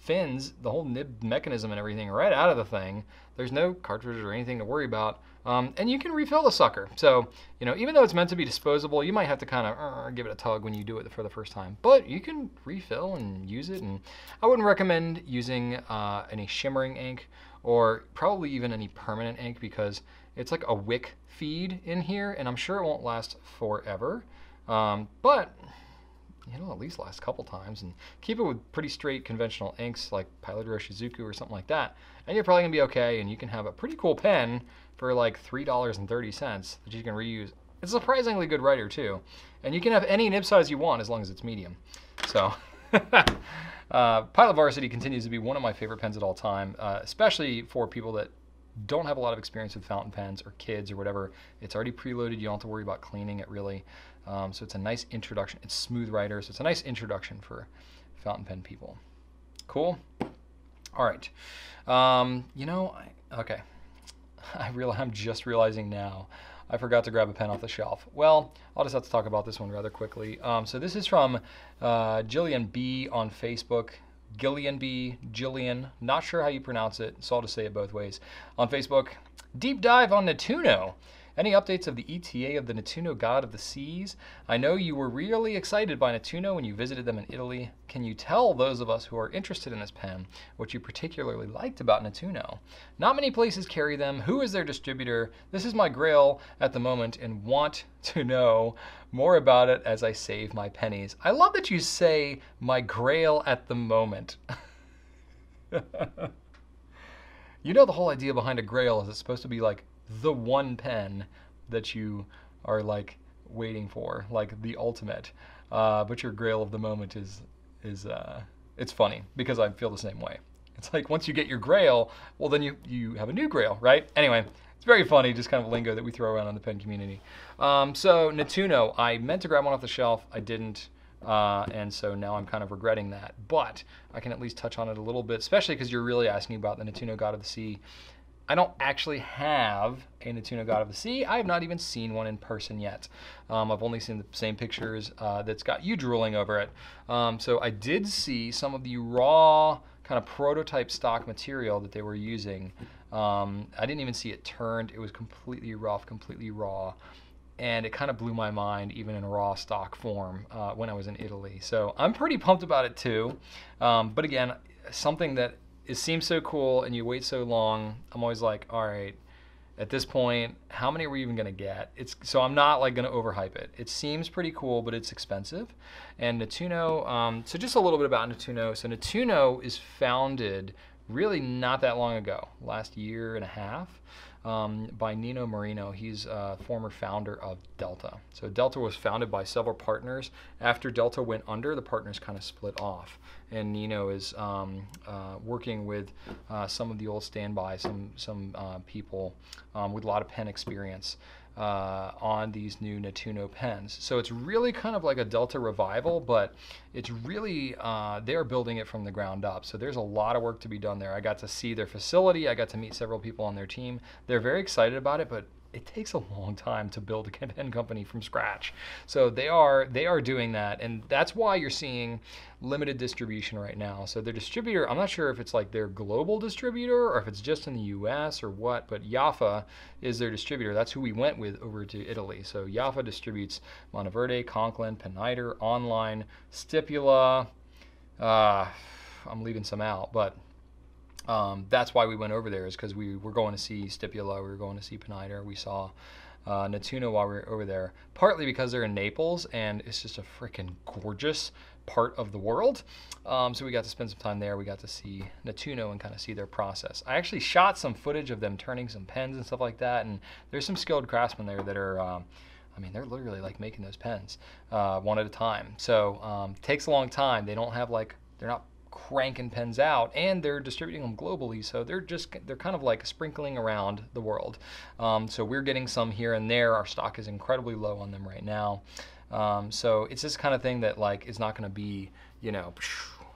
fins, the whole nib mechanism and everything right out of the thing. There's no cartridge or anything to worry about. Um, and you can refill the sucker. So, you know, even though it's meant to be disposable, you might have to kind of uh, give it a tug when you do it for the first time. But you can refill and use it. And I wouldn't recommend using uh, any shimmering ink or probably even any permanent ink because it's like a wick feed in here and I'm sure it won't last forever. Um, but it'll at least last couple times and keep it with pretty straight conventional inks like Pilot Iroshizuku or something like that and you're probably gonna be okay and you can have a pretty cool pen for like $3.30 that you can reuse. It's a surprisingly good writer too and you can have any nib size you want as long as it's medium. So uh, Pilot Varsity continues to be one of my favorite pens at all time, uh, especially for people that don't have a lot of experience with fountain pens or kids or whatever. It's already preloaded. You don't have to worry about cleaning it really. Um, so it's a nice introduction. It's smooth writer, so it's a nice introduction for fountain pen people. Cool. All right. Um, you know, I, okay. I real, I'm just realizing now. I forgot to grab a pen off the shelf. Well, I'll just have to talk about this one rather quickly. Um, so this is from uh, Jillian B on Facebook. Gillian B, Jillian, not sure how you pronounce it, so I'll just say it both ways. On Facebook, deep dive on Nettuno. Any updates of the ETA of the Nettuno God of the Seas? I know you were really excited by Nettuno when you visited them in Italy. Can you tell those of us who are interested in this pen what you particularly liked about Nettuno? Not many places carry them. Who is their distributor? This is my grail at the moment and want to know more about it as I save my pennies. I love that you say my grail at the moment. you know the whole idea behind a grail is it's supposed to be like the one pen that you are like waiting for, like the ultimate. Uh, but your grail of the moment is is uh, it's funny because I feel the same way. It's like once you get your grail, well then you you have a new grail, right? Anyway, it's very funny, just kind of lingo that we throw around in the pen community. Um, so Nettuno, I meant to grab one off the shelf, I didn't. Uh, and so now I'm kind of regretting that. But I can at least touch on it a little bit, especially because you're really asking about the Nettuno God of the Sea. I don't actually have a Nettuno God of the Sea. I have not even seen one in person yet. Um, I've only seen the same pictures uh, that's got you drooling over it. Um, so I did see some of the raw kind of prototype stock material that they were using. Um, I didn't even see it turned. It was completely rough, completely raw. And it kind of blew my mind, even in raw stock form, uh, when I was in Italy. So I'm pretty pumped about it too. Um, but again, something that it seems so cool and you wait so long, I'm always like, all right, at this point, how many are we even gonna get? It's so I'm not like gonna overhype it. It seems pretty cool, but it's expensive. And Nettuno, um, so just a little bit about Nettuno. So Nettuno is founded really not that long ago, last year and a half um, by Nino Marino. He's a former founder of Delta. So Delta was founded by several partners. After Delta went under, the partners kind of split off. And Nino is um, uh, working with uh, some of the old standby, some, some uh, people um, with a lot of pen experience uh, on these new Nettuno pens. So it's really kind of like a Delta revival, but it's really, uh, they're building it from the ground up. So there's a lot of work to be done there. I got to see their facility. I got to meet several people on their team. They're very excited about it, but it takes a long time to build a pen company from scratch. So they are they are doing that, and that's why you're seeing limited distribution right now. So their distributor, I'm not sure if it's like their global distributor or if it's just in the U.S. or what, but Jaffa is their distributor. That's who we went with over to Italy. So Jaffa distributes Monteverde, Conklin, Pineider, Online, Stipula. Uh, I'm leaving some out, but Um, that's why we went over there is because we were going to see Stipula, we were going to see Pineider, we saw uh, Nettuno while we were over there. Partly because they're in Naples and it's just a freaking gorgeous part of the world. Um, so we got to spend some time there. We got to see Nettuno and kind of see their process. I actually shot some footage of them turning some pens and stuff like that. And there's some skilled craftsmen there that are. Um, I mean, they're literally like making those pens uh, one at a time. So um, takes a long time. They don't have like they're not cranking pens out, and they're distributing them globally. So they're just they're kind of like sprinkling around the world. Um, so we're getting some here and there. Our stock is incredibly low on them right now. Um, so it's this kind of thing that like is not going to be you know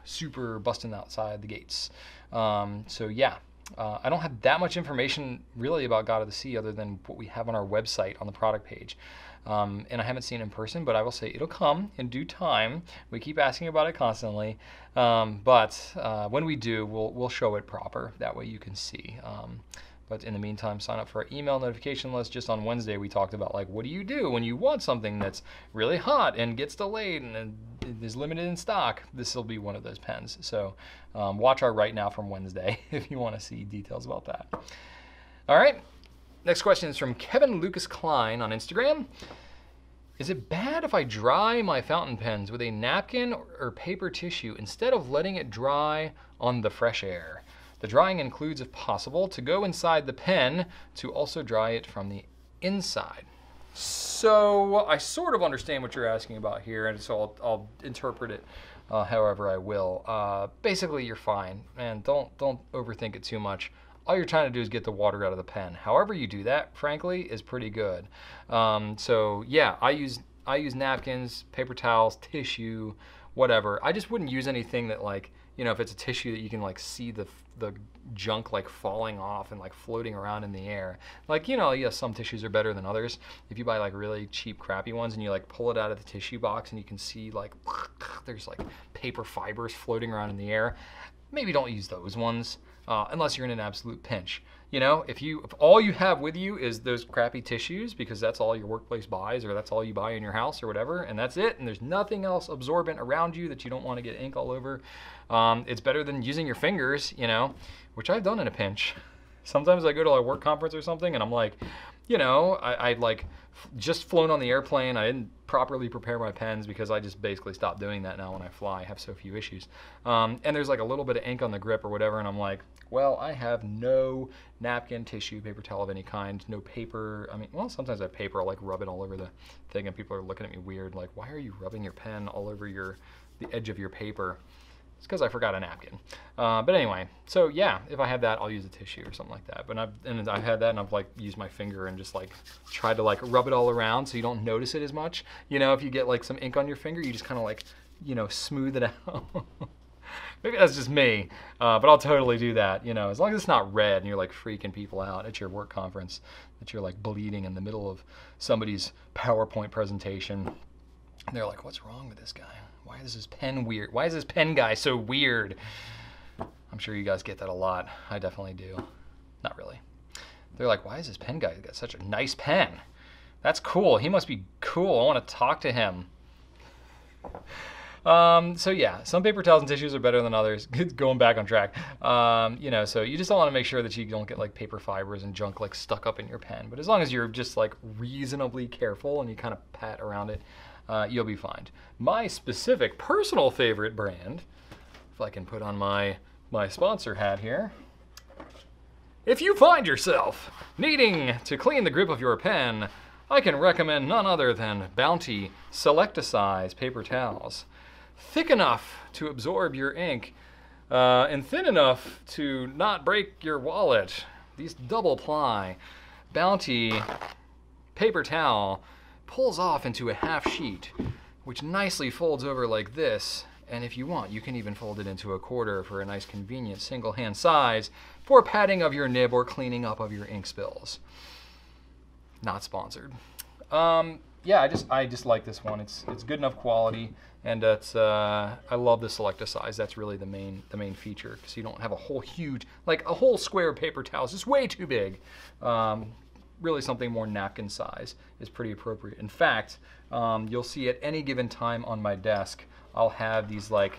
super busting outside the gates. Um, so yeah, uh, I don't have that much information really about God of the Sea other than what we have on our website on the product page. Um, and I haven't seen it in person, but I will say it'll come in due time. We keep asking about it constantly, um, but uh, when we do, we'll we'll show it proper. That way you can see. Um, but in the meantime, sign up for our email notification list. Just on Wednesday, we talked about like what do you do when you want something that's really hot and gets delayed and is limited in stock. This will be one of those pens. So um, watch our right now from Wednesday if you want to see details about that. All right. Next question is from Kevin Lukas Klein on Instagram. Is it bad if I dry my fountain pens with a napkin or paper tissue instead of letting it dry on the fresh air? The drying includes, if possible, to go inside the pen to also dry it from the inside. So I sort of understand what you're asking about here, and so I'll, I'll interpret it uh, however I will. Uh, basically, you're fine, and don't don't overthink it too much all you're trying to do is get the water out of the pen. However you do that, frankly, is pretty good. Um, so yeah, I use I use napkins, paper towels, tissue, whatever. I just wouldn't use anything that like you know if it's a tissue that you can like see the the junk like falling off and like floating around in the air. Like you know, yes, some tissues are better than others. If you buy like really cheap, crappy ones and you like pull it out of the tissue box and you can see like there's like paper fibers floating around in the air, maybe don't use those ones uh, unless you're in an absolute pinch. You know, if you if all you have with you is those crappy tissues because that's all your workplace buys or that's all you buy in your house or whatever, and that's it, and there's nothing else absorbent around you that you don't want to get ink all over, um, it's better than using your fingers. You know, which I've done in a pinch. Sometimes I go to a work conference or something, and I'm like, you know, I, I like just flown on the airplane. I didn't properly prepare my pens because I just basically stopped doing that now when I fly. I have so few issues. Um, and there's like a little bit of ink on the grip or whatever, and I'm like, well, I have no napkin, tissue, paper towel of any kind, no paper. I mean, well, sometimes I have paper. I'll like rub it all over the thing, and people are looking at me weird, like, why are you rubbing your pen all over your the edge of your paper? It's because I forgot a napkin. Uh, but anyway, so yeah, if I have that, I'll use a tissue or something like that. But I've, and I've had that and I've like used my finger and just like tried to like rub it all around so you don't notice it as much. You know, if you get like some ink on your finger, you just kind of like, you know, smooth it out. Maybe that's just me, uh, but I'll totally do that. You know, as long as it's not red and you're like freaking people out at your work conference, that you're like bleeding in the middle of somebody's PowerPoint presentation. And they're like, what's wrong with this guy? Why is this pen weird? Why is this pen guy so weird? I'm sure you guys get that a lot. I definitely do. Not really. They're like, why is this pen guy got such a nice pen? That's cool. He must be cool. I want to talk to him. Um, so yeah, some paper towels and tissues are better than others. Going back on track, um, you know, so you just want to make sure that you don't get like paper fibers and junk like stuck up in your pen. But as long as you're just like reasonably careful and you kind of pat around it, uh, you'll be fine. My specific personal favorite brand, if I can put on my, my sponsor hat here. If you find yourself needing to clean the grip of your pen, I can recommend none other than Bounty Select-A-Size paper towels. Thick enough to absorb your ink uh, and thin enough to not break your wallet. These double ply Bounty paper towel pulls off into a half sheet, which nicely folds over like this. And if you want, you can even fold it into a quarter for a nice convenient single hand size for padding of your nib or cleaning up of your ink spills. Not sponsored. Um, yeah, I just I just like this one. It's it's good enough quality, and it's uh, I love the Select-A-Size. That's really the main the main feature because you don't have a whole huge like a whole square paper towel. Just way too big. Um, really something more napkin size is pretty appropriate. In fact, um, you'll see at any given time on my desk, I'll have these like,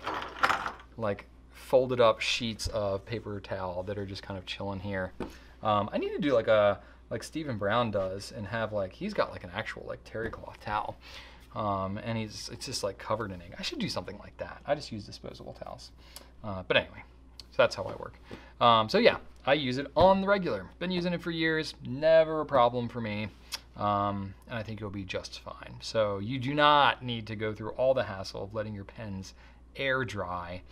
like folded up sheets of paper towel that are just kind of chilling here. Um, I need to do like a like Stephen Brown does and have like he's got like an actual like terry cloth towel. Um, and he's it's just like covered in ink. I should do something like that. I just use disposable towels. Uh, but anyway, so that's how I work. Um, so yeah, I use it on the regular. Been using it for years. Never a problem for me. Um, and I think you'll be just fine. So you do not need to go through all the hassle of letting your pens air dry.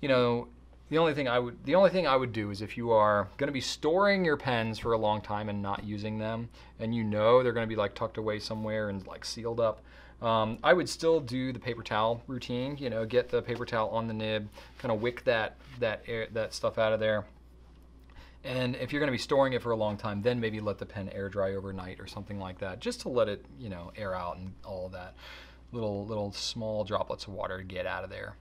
You know, the only thing I would the only thing I would do is if you are going to be storing your pens for a long time and not using them, and you know they're going to be like tucked away somewhere and like sealed up. Um, I would still do the paper towel routine. You know, get the paper towel on the nib, kind of wick that that air, that stuff out of there. And if you're going to be storing it for a long time, then maybe let the pen air dry overnight or something like that, just to let it, you know, air out and all of that little little small droplets of water get out of there.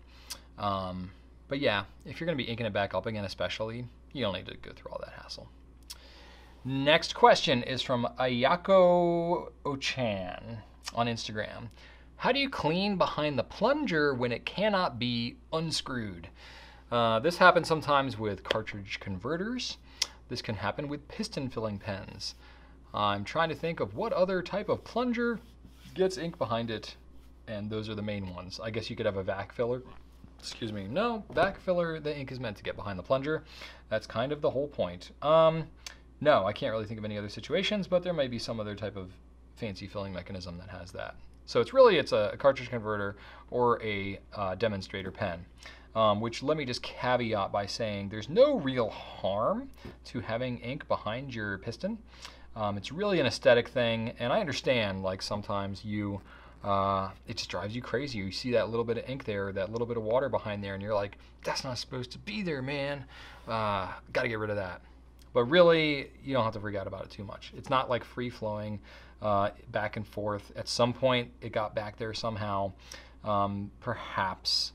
Um, but yeah, if you're going to be inking it back up again, especially, you don't need to go through all that hassle. Next question is from Ayako Ochan on Instagram. How do you clean behind the plunger when it cannot be unscrewed? Uh, this happens sometimes with cartridge converters. This can happen with piston filling pens. I'm trying to think of what other type of plunger gets ink behind it, and those are the main ones. I guess you could have a vac filler excuse me, no, vac filler, the ink is meant to get behind the plunger. That's kind of the whole point. Um, no, I can't really think of any other situations, but there may be some other type of fancy filling mechanism that has that. So it's really, it's a, a cartridge converter or a uh, demonstrator pen. Um, which let me just caveat by saying there's no real harm to having ink behind your piston. Um, it's really an aesthetic thing, and I understand like sometimes you uh, it just drives you crazy. You see that little bit of ink there, that little bit of water behind there, and you're like, that's not supposed to be there, man. Uh, Got to get rid of that. But really, you don't have to freak out about it too much. It's not like free flowing uh, back and forth. At some point, it got back there somehow. Um, perhaps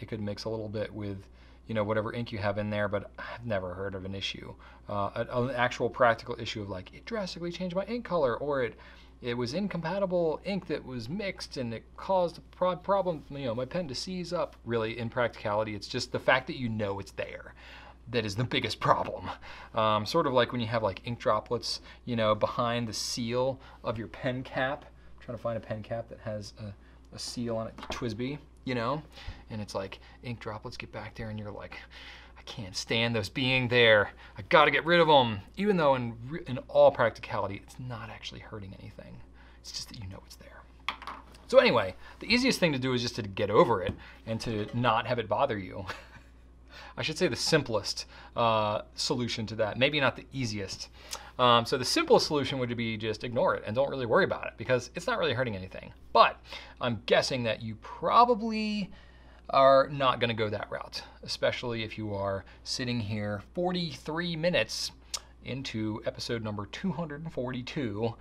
it could mix a little bit with you know whatever ink you have in there but i've never heard of an issue uh, an, actual practical issue of like it drastically changed my ink color or it it was incompatible ink that was mixed and it caused a pro problem, you know, my pen to seize up. Really, in practicality, it's just the fact that you know it's there that is the biggest problem. Um, sort of like when you have like ink droplets, you know, behind the seal of your pen cap. I'm trying to find a pen cap that has a, a seal on it, TWSBI, you know, and it's like ink droplets get back there and you're like, I can't stand those being there. I gotta get rid of them. Even though in, in all practicality, it's not actually hurting anything. It's just that you know it's there. So anyway, the easiest thing to do is just to get over it and to not have it bother you. I should say the simplest uh, solution to that. Maybe not the easiest. Um, so the simplest solution would be just ignore it and don't really worry about it because it's not really hurting anything. But I'm guessing that you probably are not going to go that route, especially if you are sitting here 43 minutes into episode number 242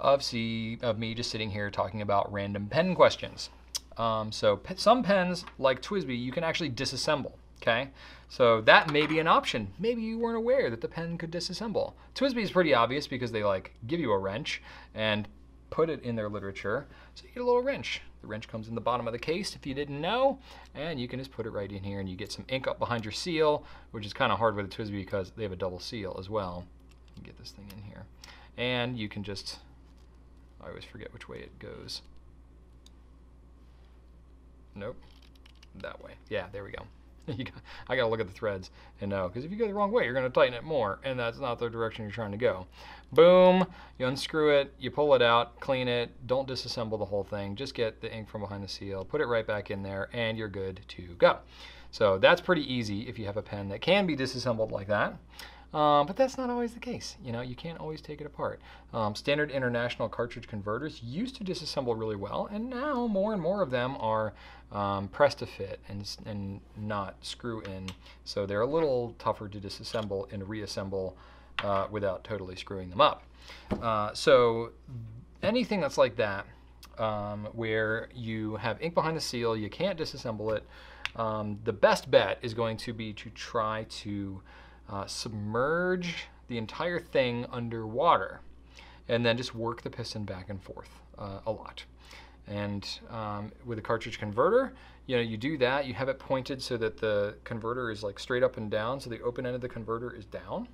of C of me just sitting here talking about random pen questions. Um, so some pens like TWSBI you can actually disassemble. Okay, so that may be an option. Maybe you weren't aware that the pen could disassemble. TWSBI is pretty obvious because they like give you a wrench and put it in their literature. So you get a little wrench. The wrench comes in the bottom of the case if you didn't know, and you can just put it right in here and you get some ink up behind your seal, which is kind of hard with a TWSBI because they have a double seal as well. Get this thing in here. And you can just, I always forget which way it goes. Nope, that way. Yeah, there we go. got, I got to look at the threads and know, because if you go the wrong way, you're going to tighten it more, and that's not the direction you're trying to go. Boom, you unscrew it, you pull it out, clean it, don't disassemble the whole thing, just get the ink from behind the seal, put it right back in there, and you're good to go. So that's pretty easy if you have a pen that can be disassembled like that. Um, but that's not always the case. You know, you can't always take it apart. Um, standard international cartridge converters used to disassemble really well, and now more and more of them are um, press to fit and, and not screw in. So they're a little tougher to disassemble and reassemble uh, without totally screwing them up. Uh, so anything that's like that, um, where you have ink behind the seal, you can't disassemble it, um, the best bet is going to be to try to uh, submerge the entire thing underwater and then just work the piston back and forth uh, a lot. And um, with a cartridge converter, you know, you do that. You have it pointed so that the converter is like straight up and down, so the open end of the converter is down.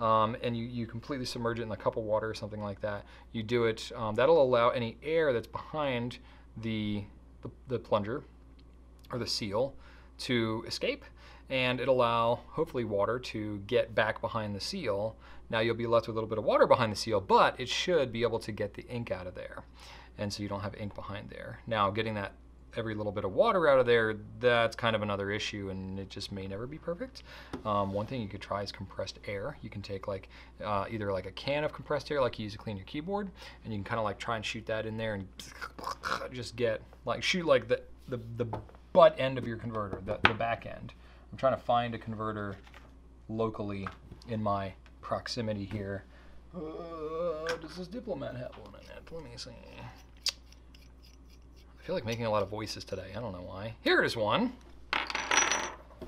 Um, and you, you completely submerge it in a cup of water or something like that. You do it, um, that'll allow any air that's behind the, the, the plunger or the seal to escape and it'll allow hopefully water to get back behind the seal. Now you'll be left with a little bit of water behind the seal, but it should be able to get the ink out of there. And so you don't have ink behind there. Now getting that every little bit of water out of there, that's kind of another issue and it just may never be perfect. Um, one thing you could try is compressed air. You can take like uh, either like a can of compressed air like you use to clean your keyboard and you can kind of like try and shoot that in there and just get like shoot like the, the, the butt end of your converter, the, the back end. I'm trying to find a converter locally in my proximity here. Uh, does this diplomat have one in it? Let me see. I feel like making a lot of voices today. I don't know why. Here is one.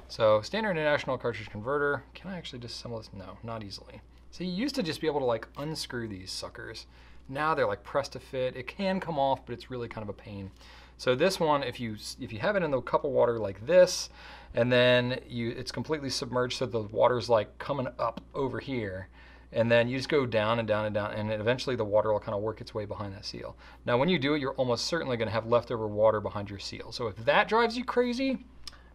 So standard international cartridge converter. Can I actually disassemble this? No, not easily. So you used to just be able to like unscrew these suckers. Now they're like pressed to fit. It can come off, but it's really kind of a pain. So this one, if you if you have it in the cup of water like this, and then you it's completely submerged so the water's like coming up over here and then you just go down and down and down and eventually the water will kind of work its way behind that seal. Now when you do it you're almost certainly going to have leftover water behind your seal. So if that drives you crazy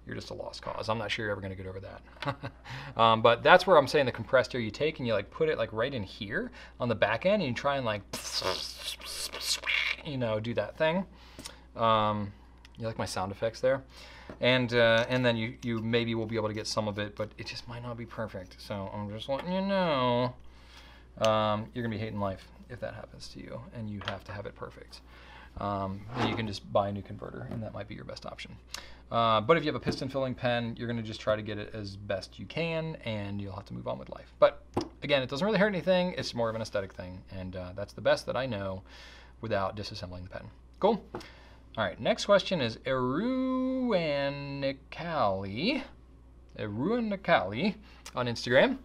you're just a lost cause. I'm not sure you're ever going to get over that. Um, but that's where i'm saying the compressed air you take and you like put it like right in here on the back end and you try and like you know do that thing. Um, you like my sound effects there? And uh, and then you you maybe will be able to get some of it, but it just might not be perfect. So I'm just letting you know. Um, you're gonna be hating life if that happens to you, and you have to have it perfect. Um, you can just buy a new converter, and that might be your best option. Uh, but if you have a piston filling pen, you're gonna just try to get it as best you can, and you'll have to move on with life. But again, it doesn't really hurt anything. It's more of an aesthetic thing, and uh, that's the best that I know without disassembling the pen. Cool. All right, next question is Eruannecalie. Eruannecalie on Instagram.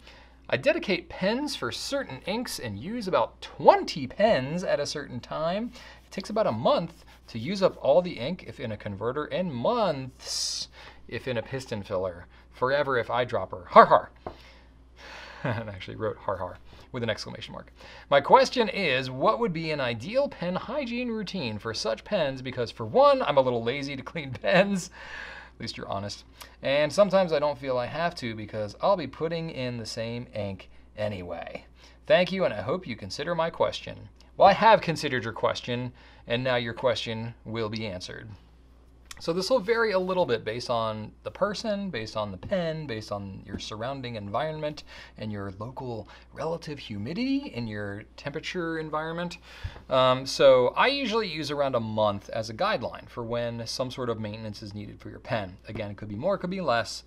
I dedicate pens for certain inks and use about 20 pens at a certain time. It takes about a month to use up all the ink if in a converter and months if in a piston filler. Forever if eyedropper. Har har. and actually wrote har har with an exclamation mark. My question is, what would be an ideal pen hygiene routine for such pens? Because for one, I'm a little lazy to clean pens. At least you're honest. And sometimes I don't feel I have to because I'll be putting in the same ink anyway. Thank you, and I hope you consider my question. Well, I have considered your question, and now your question will be answered. So this will vary a little bit based on the person, based on the pen, based on your surrounding environment and your local relative humidity in your temperature environment. Um, so I usually use around a month as a guideline for when some sort of maintenance is needed for your pen. Again, it could be more, it could be less.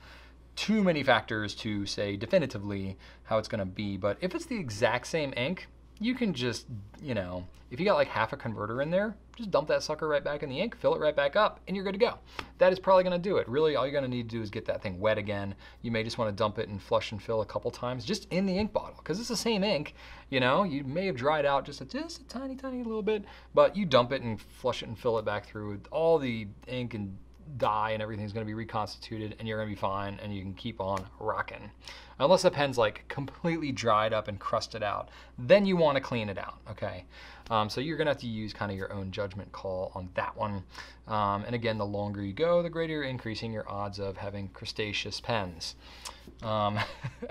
Too many factors to say definitively how it's going to be, but if it's the exact same ink, you can just, you know, if you got like half a converter in there, just dump that sucker right back in the ink, fill it right back up, and you're good to go. That is probably gonna do it. Really, all you're gonna need to do is get that thing wet again. You may just wanna dump it and flush and fill a couple times just in the ink bottle, because it's the same ink, you know, you may have dried out just a, just a tiny, tiny little bit, but you dump it and flush it and fill it back through. With all the ink and dye and everything's going to be reconstituted and you're going to be fine and you can keep on rocking. Unless the pen's like completely dried up and crusted out, then you want to clean it out, okay? Um, so you're going to have to use kind of your own judgment call on that one. Um, and again, the longer you go, the greater you're increasing your odds of having crustaceous pens. Um,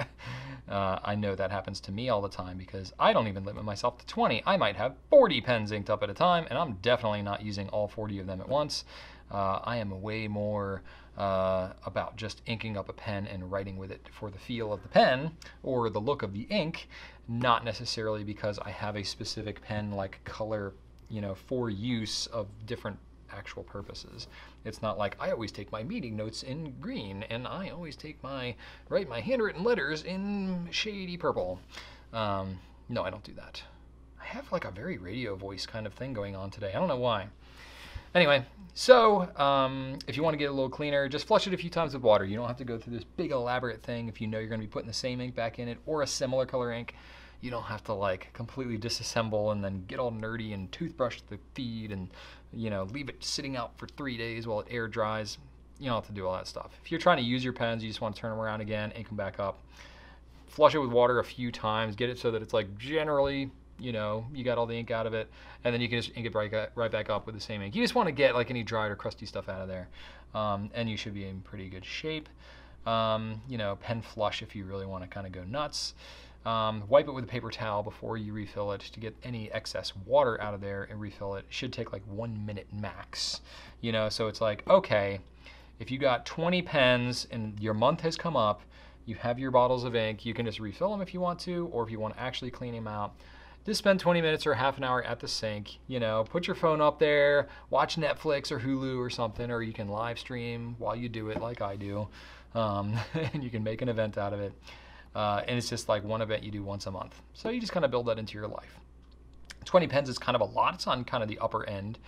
uh, I know that happens to me all the time because I don't even limit myself to 20. I might have 40 pens inked up at a time, and I'm definitely not using all 40 of them at once. Uh, I am way more uh, about just inking up a pen and writing with it for the feel of the pen or the look of the ink, not necessarily because I have a specific pen like color, you know, for use of different actual purposes. It's not like I always take my meeting notes in green and I always take my write my handwritten letters in shady purple. Um, no, I don't do that. I have like a very radio voice kind of thing going on today. I don't know why. Anyway, so um, if you want to get a little cleaner, just flush it a few times with water. You don't have to go through this big elaborate thing if you know you're going to be putting the same ink back in it or a similar color ink. You don't have to like completely disassemble and then get all nerdy and toothbrush the feed and you know leave it sitting out for three days while it air dries. You don't have to do all that stuff. If you're trying to use your pens, you just want to turn them around again, ink them back up. Flush it with water a few times, get it so that it's like generally, you know, you got all the ink out of it, and then you can just ink it right, right back up with the same ink. You just want to get like any dried or crusty stuff out of there, um, and you should be in pretty good shape. Um, you know, pen flush if you really want to kind of go nuts. Um, wipe it with a paper towel before you refill it to get any excess water out of there and refill it. It should take like one minute max. You know, so it's like, okay, if you got 20 pens and your month has come up, you have your bottles of ink, you can just refill them if you want to, or if you want to actually clean them out, just spend 20 minutes or half an hour at the sink. You know, put your phone up there, watch Netflix or Hulu or something, or you can live stream while you do it like I do. Um, and you can make an event out of it. Uh, and it's just like one event you do once a month. So you just kind of build that into your life. 20 pens is kind of a lot. It's on kind of the upper end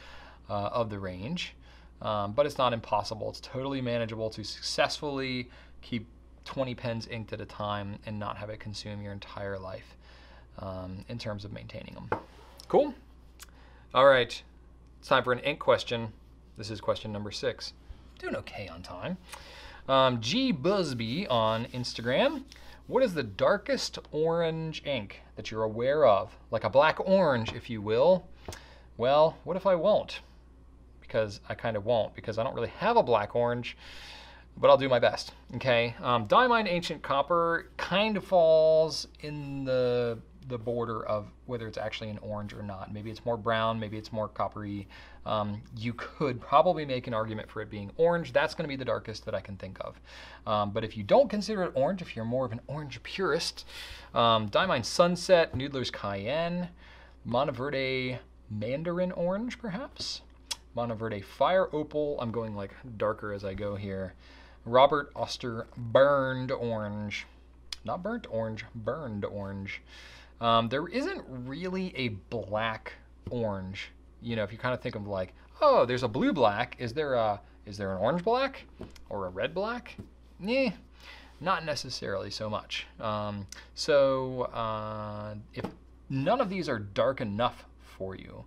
uh, of the range, um, but it's not impossible. It's totally manageable to successfully keep 20 pens inked at a time and not have it consume your entire life um, in terms of maintaining them. Cool? All right, it's time for an ink question. This is question number six. Doing okay on time. Um, G Busby on Instagram. What is the darkest orange ink that you're aware of? Like a black orange, if you will. Well, what if I won't? Because I kind of won't, because I don't really have a black orange, but I'll do my best. Okay, um, Diamine Ancient Copper kind of falls in the the border of whether it's actually an orange or not. Maybe it's more brown, maybe it's more coppery. Um, you could probably make an argument for it being orange. That's going to be the darkest that I can think of. Um, but if you don't consider it orange, if you're more of an orange purist, um, Diamine Sunset, Noodler's Cayenne, Monteverde Mandarin Orange, perhaps. Monteverde Fire Opal. I'm going like darker as I go here. Robert Oster Burned Orange. Not burnt orange, burned orange. Um, there isn't really a black orange. You know, if you kind of think of like, oh, there's a blue black. Is there a is there an orange black or a red black? Yeah, not necessarily so much. Um, so uh, if none of these are dark enough for you,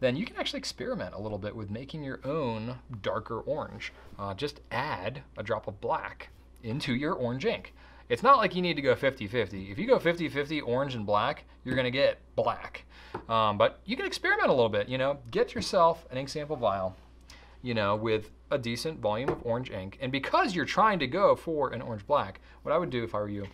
then you can actually experiment a little bit with making your own darker orange. Uh, just add a drop of black into your orange ink. It's not like you need to go 50-50. If you go 50-50 orange and black, you're gonna get black. Um, but you can experiment a little bit, you know, get yourself an ink sample vial, you know, with a decent volume of orange ink. And because you're trying to go for an orange black, what I would do if I were you,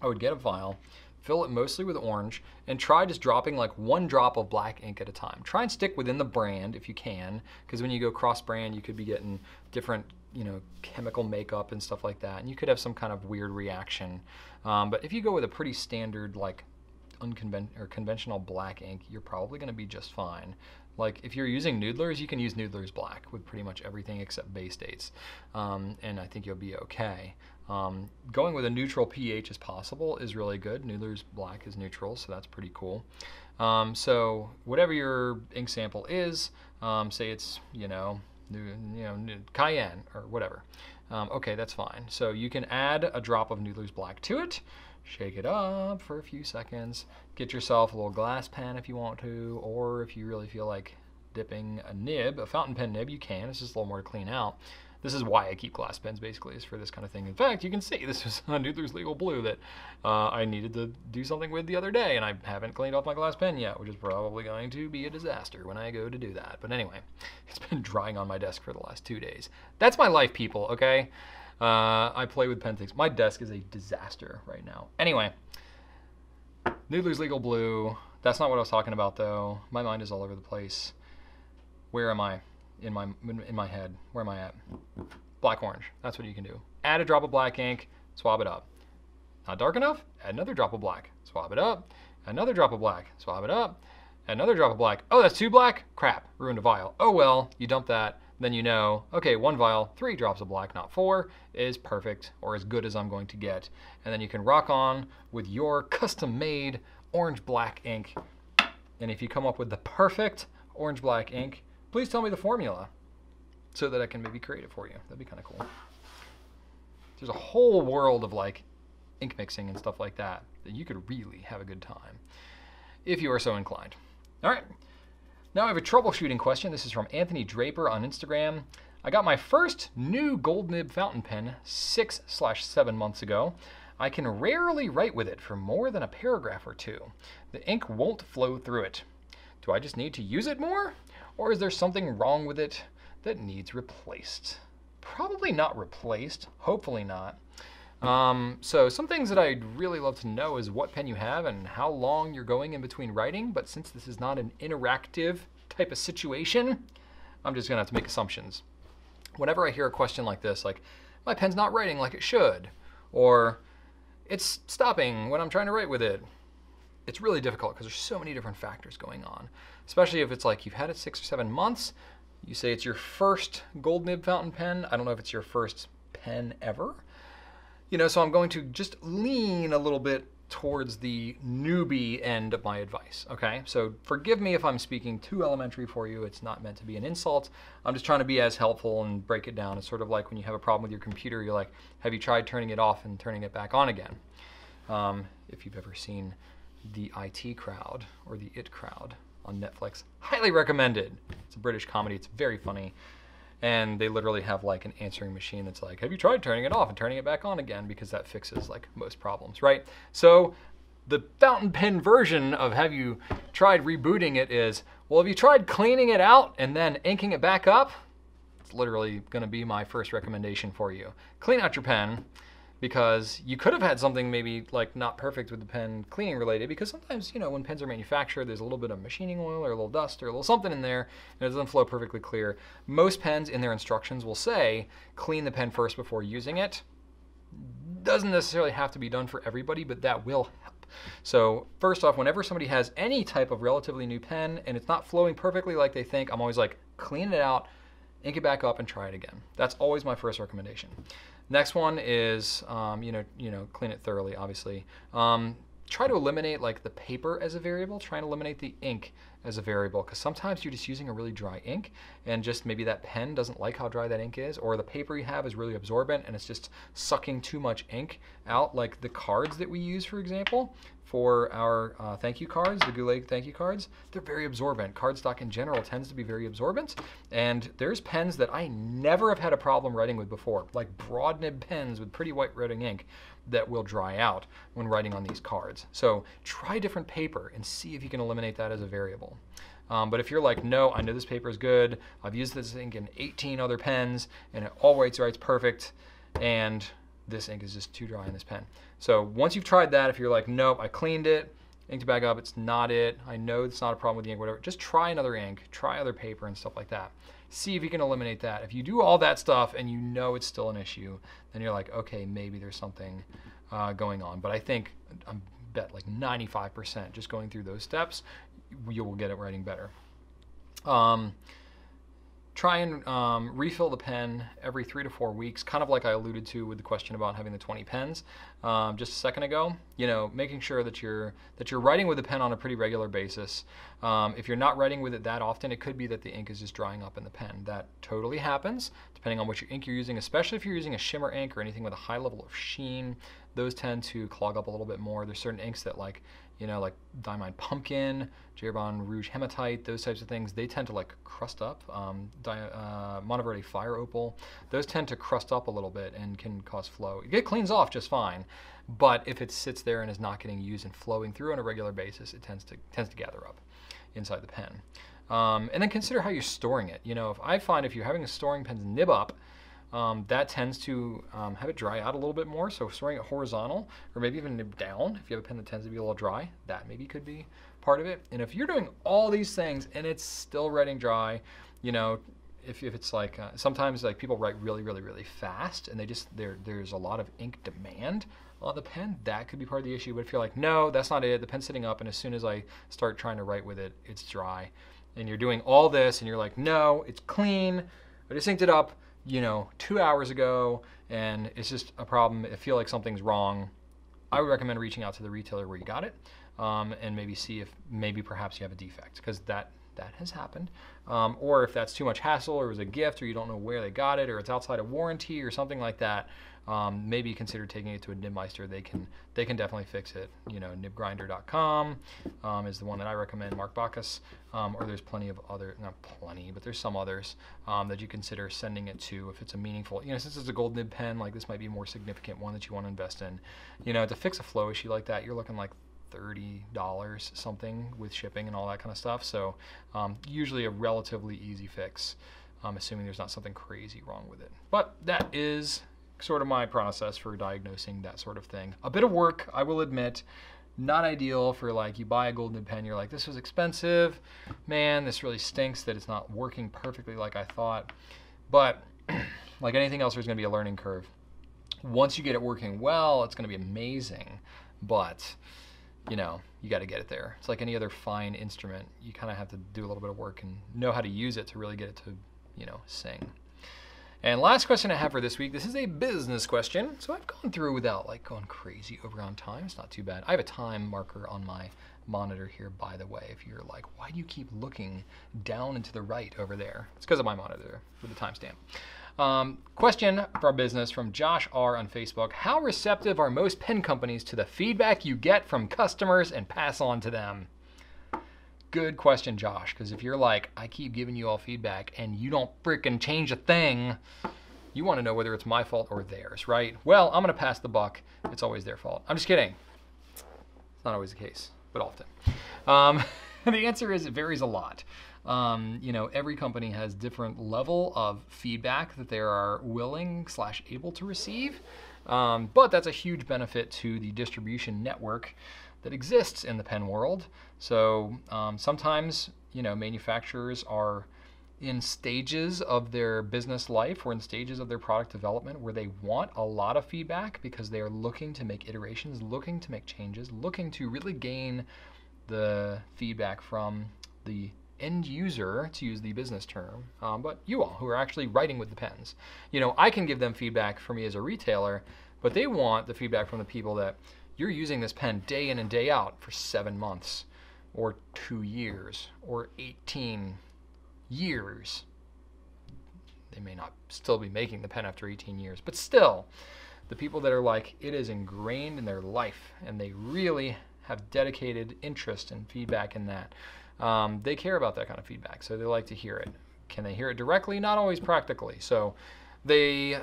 I would get a vial, fill it mostly with orange, and try just dropping like one drop of black ink at a time. Try and stick within the brand if you can, because when you go cross brand, you could be getting different you know, chemical makeup and stuff like that, and you could have some kind of weird reaction. Um, but if you go with a pretty standard, like unconventional or conventional black ink, you're probably going to be just fine. Like if you're using Noodlers, you can use Noodlers black with pretty much everything except Baystates, um, and I think you'll be okay. Um, going with a neutral pH as possible is really good. Noodlers black is neutral, so that's pretty cool. Um, so whatever your ink sample is, um, say it's you know you know, cayenne or whatever. Um, okay, that's fine. So you can add a drop of Noodler's Black to it, shake it up for a few seconds, get yourself a little glass pen if you want to, or if you really feel like dipping a nib, a fountain pen nib, you can. It's just a little more to clean out. This is why I keep glass pens, basically, is for this kind of thing. In fact, you can see this is a Noodler's Legal Blue that uh, I needed to do something with the other day, and I haven't cleaned off my glass pen yet, which is probably going to be a disaster when I go to do that. But anyway, it's been drying on my desk for the last two days. That's my life, people, okay? Uh, I play with pen things. My desk is a disaster right now. Anyway, Noodler's Legal Blue. That's not what I was talking about, though. My mind is all over the place. Where am I? In my in my head. Where am I at? Black orange. That's what you can do. Add a drop of black ink, swab it up. Not dark enough? Add another drop of black. Swab it up. Another drop of black. Swab it up. Another drop of black. Oh, that's too black? Crap, ruined a vial. Oh well, you dump that, then you know, okay, one vial, three drops of black, not four, is perfect, or as good as I'm going to get. And then you can rock on with your custom-made orange black ink. And if you come up with the perfect orange black ink, please tell me the formula so that I can maybe create it for you. That'd be kind of cool. There's a whole world of like ink mixing and stuff like that that you could really have a good time if you are so inclined. All right. Now I have a troubleshooting question. This is from Anthony Draper on Instagram. I got my first new gold nib fountain pen six slash seven months ago. I can rarely write with it for more than a paragraph or two. The ink won't flow through it. Do I just need to use it more? Or is there something wrong with it that needs replaced? Probably not replaced, hopefully not. Um, so some things that I'd really love to know is what pen you have and how long you're going in between writing, but since this is not an interactive type of situation, I'm just gonna have to make assumptions. Whenever I hear a question like this, like, my pen's not writing like it should, or it's stopping when I'm trying to write with it, it's really difficult because there's so many different factors going on. Especially if it's like you've had it six or seven months, you say it's your first gold nib fountain pen. I don't know if it's your first pen ever. You know, so I'm going to just lean a little bit towards the newbie end of my advice, okay? So forgive me if I'm speaking too elementary for you. It's not meant to be an insult. I'm just trying to be as helpful and break it down. It's sort of like when you have a problem with your computer, you're like, have you tried turning it off and turning it back on again? Um, if you've ever seen the IT crowd or the It crowd on Netflix. Highly recommended. It's a British comedy. It's very funny. And they literally have like an answering machine that's like, have you tried turning it off and turning it back on again? Because that fixes like most problems, right? So the fountain pen version of have you tried rebooting it is, well, have you tried cleaning it out and then inking it back up? It's literally gonna be my first recommendation for you. Clean out your pen because you could have had something maybe like not perfect with the pen cleaning related because sometimes you know when pens are manufactured there's a little bit of machining oil or a little dust or a little something in there and it doesn't flow perfectly clear. Most pens in their instructions will say clean the pen first before using it. Doesn't necessarily have to be done for everybody but that will help. So first off whenever somebody has any type of relatively new pen and it's not flowing perfectly like they think i'm always like clean it out ink it back up and try it again. That's always my first recommendation Next one is, um, you know, you know, clean it thoroughly, obviously. Um, try to eliminate like the paper as a variable, try and eliminate the ink as a variable because sometimes you're just using a really dry ink and just maybe that pen doesn't like how dry that ink is or the paper you have is really absorbent and it's just sucking too much ink out like the cards that we use for example for our uh, thank you cards, the Goulet thank you cards, they're very absorbent. Cardstock in general tends to be very absorbent, and there's pens that I never have had a problem writing with before, like broad nib pens with pretty white writing ink that will dry out when writing on these cards. So try different paper and see if you can eliminate that as a variable. Um, but if you're like, no, I know this paper is good, I've used this ink in 18 other pens, and it writes writes perfect, and this ink is just too dry in this pen. So once you've tried that, if you're like, nope, I cleaned it, inked it back up, it's not it, I know it's not a problem with the ink, whatever, just try another ink, try other paper and stuff like that. See if you can eliminate that. If you do all that stuff and you know it's still an issue, then you're like, okay, maybe there's something uh, going on. But I think, I bet like 95% just going through those steps, you will get it writing better. Um, try and um, refill the pen every three to four weeks, kind of like I alluded to with the question about having the 20 pens um, just a second ago. You know, making sure that you're that you're writing with the pen on a pretty regular basis. Um, if you're not writing with it that often, it could be that the ink is just drying up in the pen. That totally happens, depending on what your ink you're using, especially if you're using a shimmer ink or anything with a high level of sheen. Those tend to clog up a little bit more. There's certain inks that like you know, like Diamine Pumpkin, J. Herbin Rouge Hematite, those types of things, they tend to like crust up. Um, Di- uh, Monteverde Fire Opal, those tend to crust up a little bit and can cause flow. It cleans off just fine, but if it sits there and is not getting used and flowing through on a regular basis, it tends to tends to gather up inside the pen. Um, and then consider how you're storing it. You know, if I find if you're having a storing pen's nib up, um, that tends to um, have it dry out a little bit more. So storing it horizontal or maybe even down, if you have a pen that tends to be a little dry, that maybe could be part of it. And if you're doing all these things and it's still writing dry, you know, if, if it's like uh, sometimes like people write really really really fast and they just there there's a lot of ink demand on the pen that could be part of the issue but if you're like no that's not it the pen's sitting up and as soon as i start trying to write with it it's dry and you're doing all this and you're like no it's clean i just inked it up you know, two hours ago and it's just a problem, I feel like something's wrong, I would recommend reaching out to the retailer where you got it um, and maybe see if maybe perhaps you have a defect because that that has happened. Um, or if that's too much hassle, or it was a gift, or you don't know where they got it, or it's outside of warranty, or something like that, um, maybe consider taking it to a nibmeister. They can they can definitely fix it. You know, nibgrinder.com um, is the one that I recommend. Mark Bacas, um, or there's plenty of other not plenty, but there's some others um, that you consider sending it to if it's a meaningful. You know, since it's a gold nib pen, like this might be a more significant one that you want to invest in. You know, to fix a flow issue like that, you're looking like $30 something with shipping and all that kind of stuff. So um, usually a relatively easy fix, um, assuming there's not something crazy wrong with it. But that is sort of my process for diagnosing that sort of thing. A bit of work, I will admit. Not ideal for like you buy a gold nib pen, you're like, this was expensive. Man, this really stinks that it's not working perfectly like I thought. But like anything else, there's gonna be a learning curve. Once you get it working well, it's gonna be amazing. But you know, you got to get it there. It's like any other fine instrument. You kind of have to do a little bit of work and know how to use it to really get it to, you know, sing. And last question I have for this week. This is a business question. So I've gone through without like going crazy over on time. It's not too bad. I have a time marker on my monitor here, by the way. If you're like, why do you keep looking down and to the right over there? It's because of my monitor with the timestamp. Um, question for our business from Josh R on Facebook. How receptive are most pen companies to the feedback you get from customers and pass on to them? Good question, Josh, because if you're like, I keep giving you all feedback and you don't freaking change a thing, you want to know whether it's my fault or theirs, right? Well, I'm going to pass the buck. It's always their fault. I'm just kidding. It's not always the case, but often. Um, the answer is it varies a lot. Um, you know, every company has different level of feedback that they are willing slash able to receive. Um, but that's a huge benefit to the distribution network that exists in the pen world. So um, sometimes, you know, manufacturers are in stages of their business life or in stages of their product development where they want a lot of feedback because they are looking to make iterations, looking to make changes, looking to really gain the feedback from the end user, to use the business term, um, but you all who are actually writing with the pens. You know, I can give them feedback for me as a retailer, but they want the feedback from the people that you're using this pen day in and day out for seven months, or two years, or 18 years. They may not still be making the pen after 18 years, but still, the people that are like, it is ingrained in their life, and they really have dedicated interest and feedback in that um, they care about that kind of feedback, so they like to hear it. Can they hear it directly? Not always practically. So they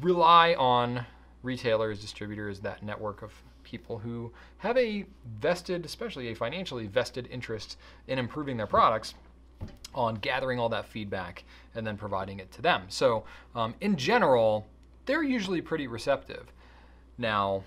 rely on retailers, distributors, that network of people who have a vested, especially a financially vested interest in improving their products on gathering all that feedback and then providing it to them. So, um, in general, they're usually pretty receptive. Now,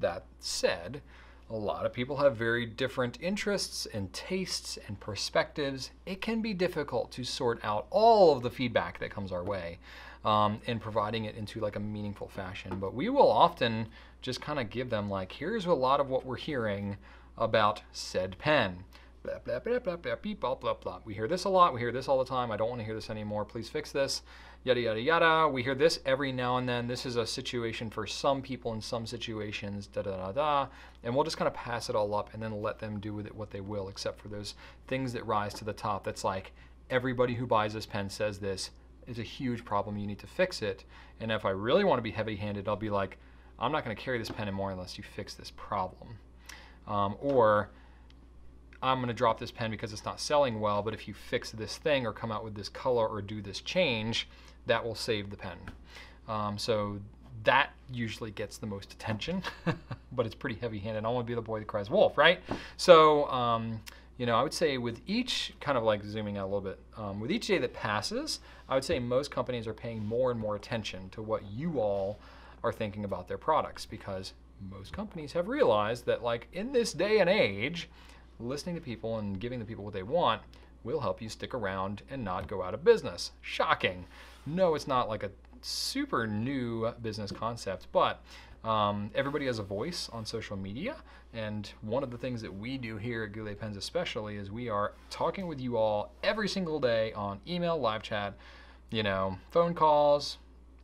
that said, a lot of people have very different interests and tastes and perspectives. It can be difficult to sort out all of the feedback that comes our way um, and providing it into like a meaningful fashion. But we will often just kind of give them like, here's a lot of what we're hearing about said pen. Blah, blah, blah, blah, blah, beep, blah, blah, blah. We hear this a lot. We hear this all the time. I don't want to hear this anymore. Please fix this yada, yada, yada. We hear this every now and then. This is a situation for some people in some situations, da, da, da, da. And we'll just kind of pass it all up and then let them do with it what they will, except for those things that rise to the top. That's like, everybody who buys this pen says this is a huge problem. You need to fix it. And if I really want to be heavy handed, I'll be like, I'm not going to carry this pen anymore unless you fix this problem. Um, or, I'm going to drop this pen because it's not selling well, but if you fix this thing or come out with this color or do this change, that will save the pen. Um, so that usually gets the most attention, but it's pretty heavy-handed. I don't want to be the boy that cries wolf, right? So, um, you know, I would say with each, kind of like zooming out a little bit, um, with each day that passes, I would say most companies are paying more and more attention to what you all are thinking about their products because most companies have realized that like in this day and age, listening to people and giving the people what they want will help you stick around and not go out of business. Shocking no, it's not like a super new business concept, but um, everybody has a voice on social media. And one of the things that we do here at Goulet Pens, especially, is we are talking with you all every single day on email, live chat, you know, phone calls,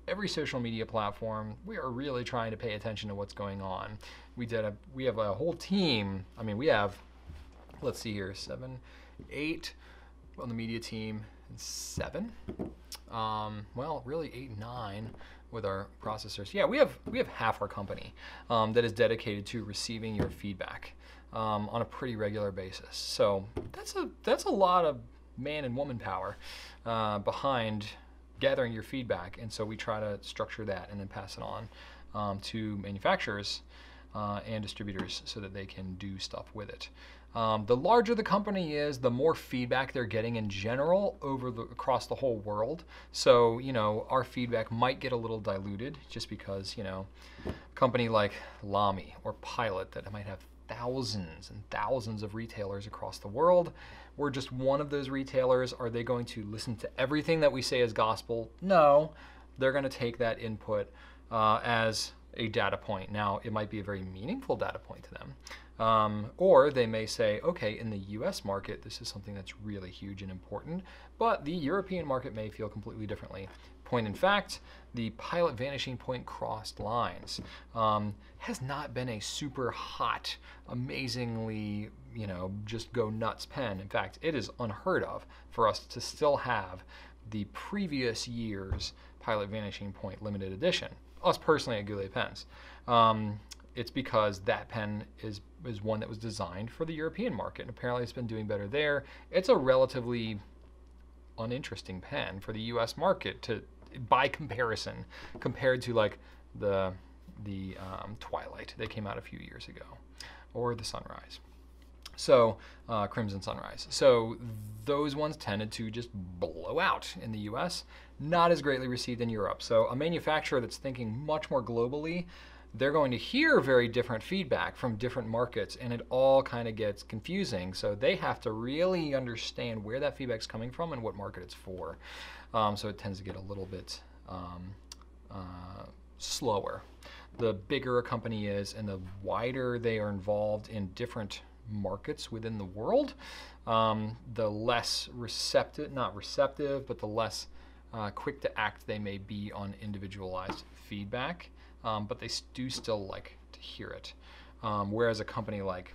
every social media platform. We are really trying to pay attention to what's going on. We did a, we have a whole team. I mean, we have, let's see here, seven, eight on the media team, and seven. Um, well, really eight, nine with our processors. Yeah, we have we have half our company um, that is dedicated to receiving your feedback um, on a pretty regular basis. So that's a that's a lot of man and woman power uh, behind gathering your feedback, and so we try to structure that and then pass it on um, to manufacturers uh, and distributors so that they can do stuff with it. Um, the larger the company is, the more feedback they're getting in general over the, across the whole world. So, you know, our feedback might get a little diluted just because, you know, a company like Lamy or Pilot that might have thousands and thousands of retailers across the world. We're just one of those retailers. Are they going to listen to everything that we say as gospel? No. They're going to take that input uh, as a data point. Now, it might be a very meaningful data point to them. Um, or they may say, okay, in the US market, this is something that's really huge and important, but the European market may feel completely differently. Point in fact, the pilot vanishing point crossed lines um, has not been a super hot, amazingly, you know, just go nuts pen. In fact, it is unheard of for us to still have the previous year's pilot vanishing point limited edition us personally at Goulet Pens. Um, it's because that pen is is one that was designed for the European market, and apparently it's been doing better there. It's a relatively uninteresting pen for the U.S. market to, by comparison, compared to like the the um, Twilight that came out a few years ago, or the Sunrise. So uh, Crimson Sunrise. So those ones tended to just blow out in the U.S not as greatly received in Europe. So a manufacturer that's thinking much more globally, they're going to hear very different feedback from different markets and it all kind of gets confusing. So they have to really understand where that feedback's coming from and what market it's for. Um, so it tends to get a little bit um, uh, slower. The bigger a company is and the wider they are involved in different markets within the world, um, the less receptive, not receptive, but the less uh, quick to act they may be on individualized feedback, um, but they do still like to hear it. Um, whereas a company like,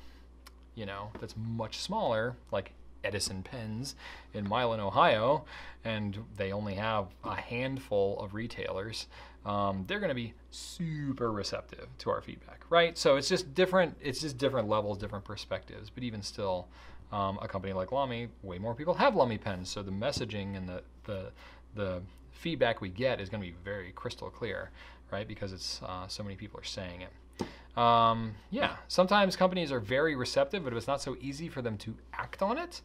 you know, that's much smaller, like Edison Pens in Milan, Ohio, and they only have a handful of retailers, um, they're going to be super receptive to our feedback, right? So it's just different. It's just different levels, different perspectives. But even still, um, a company like Lamy, way more people have Lamy pens, so the messaging and the the the feedback we get is going to be very crystal clear, right? Because it's uh, so many people are saying it. Um, yeah, sometimes companies are very receptive, but it's not so easy for them to act on it.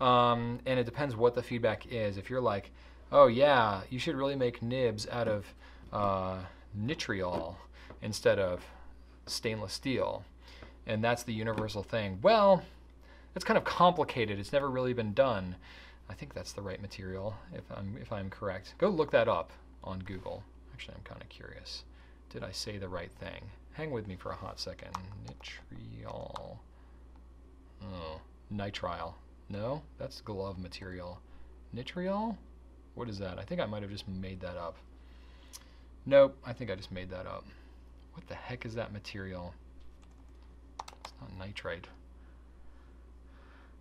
Um, and it depends what the feedback is. If you're like, oh yeah, you should really make nibs out of uh, nitriol instead of stainless steel, and that's the universal thing. Well, it's kind of complicated. It's never really been done. I think that's the right material, if I'm, if I'm correct. Go look that up on Google. Actually, I'm kind of curious. Did I say the right thing? Hang with me for a hot second. Nitriol. Oh, nitrile. No, that's glove material. Nitriol? What is that? I think I might have just made that up. Nope, I think I just made that up. What the heck is that material? It's not nitrite.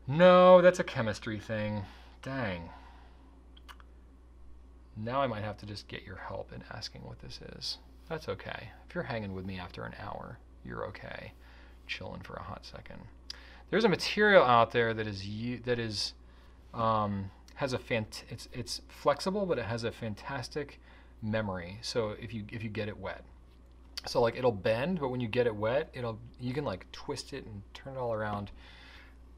No, that's a chemistry thing. Dang. Now I might have to just get your help in asking what this is. That's okay. If you're hanging with me after an hour, you're okay. Chilling for a hot second. There's a material out there that is that is um, has a fant it's it's flexible, but it has a fantastic memory. So if you if you get it wet, so like it'll bend, but when you get it wet, it'll you can like twist it and turn it all around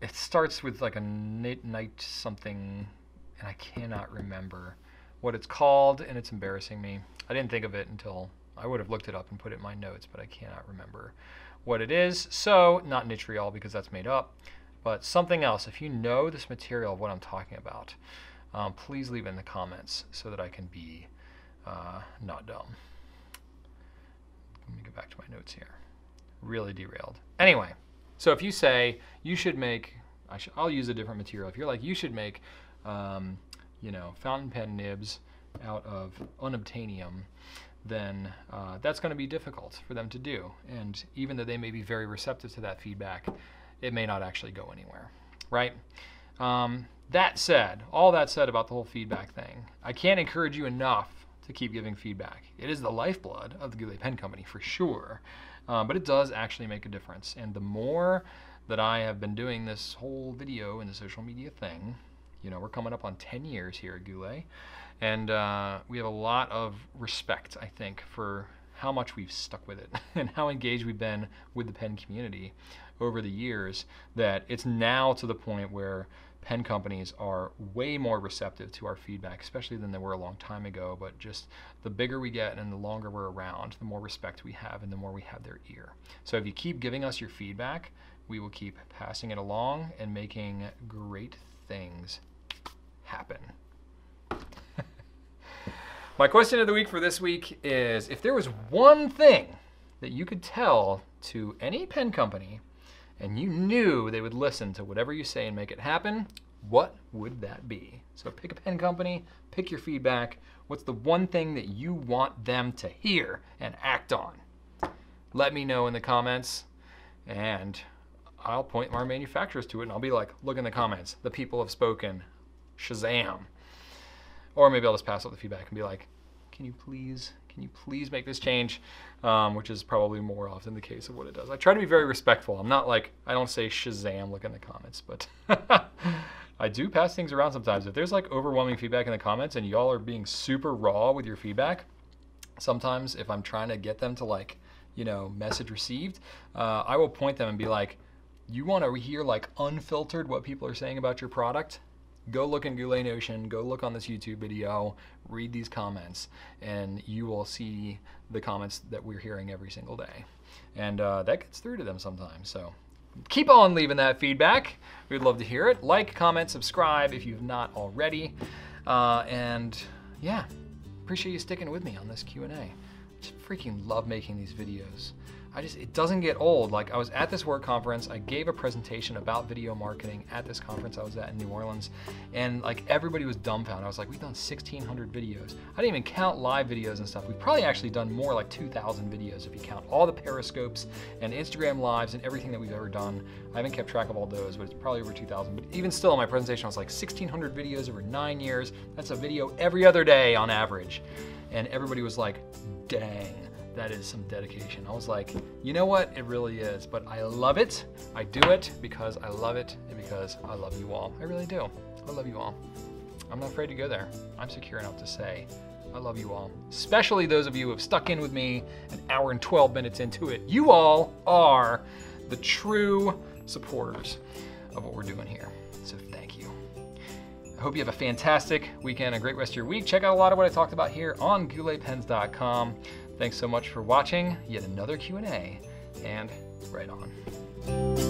it starts with like a night, night something, and I cannot remember what it's called, and it's embarrassing me. I didn't think of it until I would have looked it up and put it in my notes, but I cannot remember what it is. So, not nitriol because that's made up, but something else. If you know this material of what I'm talking about, um, please leave in the comments so that I can be uh, not dumb. Let me get back to my notes here. Really derailed. Anyway. So if you say you should make, I will use a different material. If you're like you should make, um, you know, fountain pen nibs out of unobtainium, then uh, that's going to be difficult for them to do. And even though they may be very receptive to that feedback, it may not actually go anywhere, right? Um, that said, all that said about the whole feedback thing, I can't encourage you enough to keep giving feedback. It is the lifeblood of the Goulet Pen Company for sure, um, but it does actually make a difference. And the more that I have been doing this whole video and the social media thing, you know, we're coming up on 10 years here at Goulet, and uh, we have a lot of respect, I think, for how much we've stuck with it and how engaged we've been with the pen community over the years that it's now to the point where pen companies are way more receptive to our feedback, especially than they were a long time ago. But just the bigger we get and the longer we're around, the more respect we have and the more we have their ear. So if you keep giving us your feedback, we will keep passing it along and making great things happen. My question of the week for this week is if there was one thing that you could tell to any pen company and you knew they would listen to whatever you say and make it happen, what would that be? So pick a pen company, pick your feedback. What's the one thing that you want them to hear and act on? Let me know in the comments and I'll point our manufacturers to it and I'll be like, look in the comments. The people have spoken. Shazam. Or maybe I'll just pass out the feedback and be like, can you please can you please make this change? Um, which is probably more often the case of what it does. I try to be very respectful. I'm not like, I don't say Shazam, look in the comments, but I do pass things around sometimes. If there's like overwhelming feedback in the comments and y'all are being super raw with your feedback, sometimes if I'm trying to get them to like, you know, message received, uh, I will point them and be like, you want to hear like unfiltered what people are saying about your product? Go look in Goulet Nation, go look on this YouTube video, read these comments, and you will see the comments that we're hearing every single day. And uh, that gets through to them sometimes. So keep on leaving that feedback. We'd love to hear it. Like, comment, subscribe if you've not already. Uh, and yeah, appreciate you sticking with me on this Q&A. Just freaking love making these videos. I just, it doesn't get old. Like I was at this work conference, I gave a presentation about video marketing at this conference I was at in New Orleans, and like everybody was dumbfounded. I was like, we've done 1,600 videos. I didn't even count live videos and stuff. We've probably actually done more like 2,000 videos if you count all the periscopes and Instagram lives and everything that we've ever done. I haven't kept track of all those, but it's probably over 2,000. But even still, in my presentation, I was like 1,600 videos over nine years. That's a video every other day on average. And everybody was like, dang that is some dedication. I was like, you know what? It really is. But I love it. I do it because I love it and because I love you all. I really do. I love you all. I'm not afraid to go there. I'm secure enough to say, I love you all. Especially those of you who have stuck in with me an hour and 12 minutes into it. You all are the true supporters of what we're doing here. So thank you. I hope you have a fantastic weekend, a great rest of your week. Check out a lot of what I talked about here on gouletpens.com. Thanks so much for watching yet another Q&A, and right on.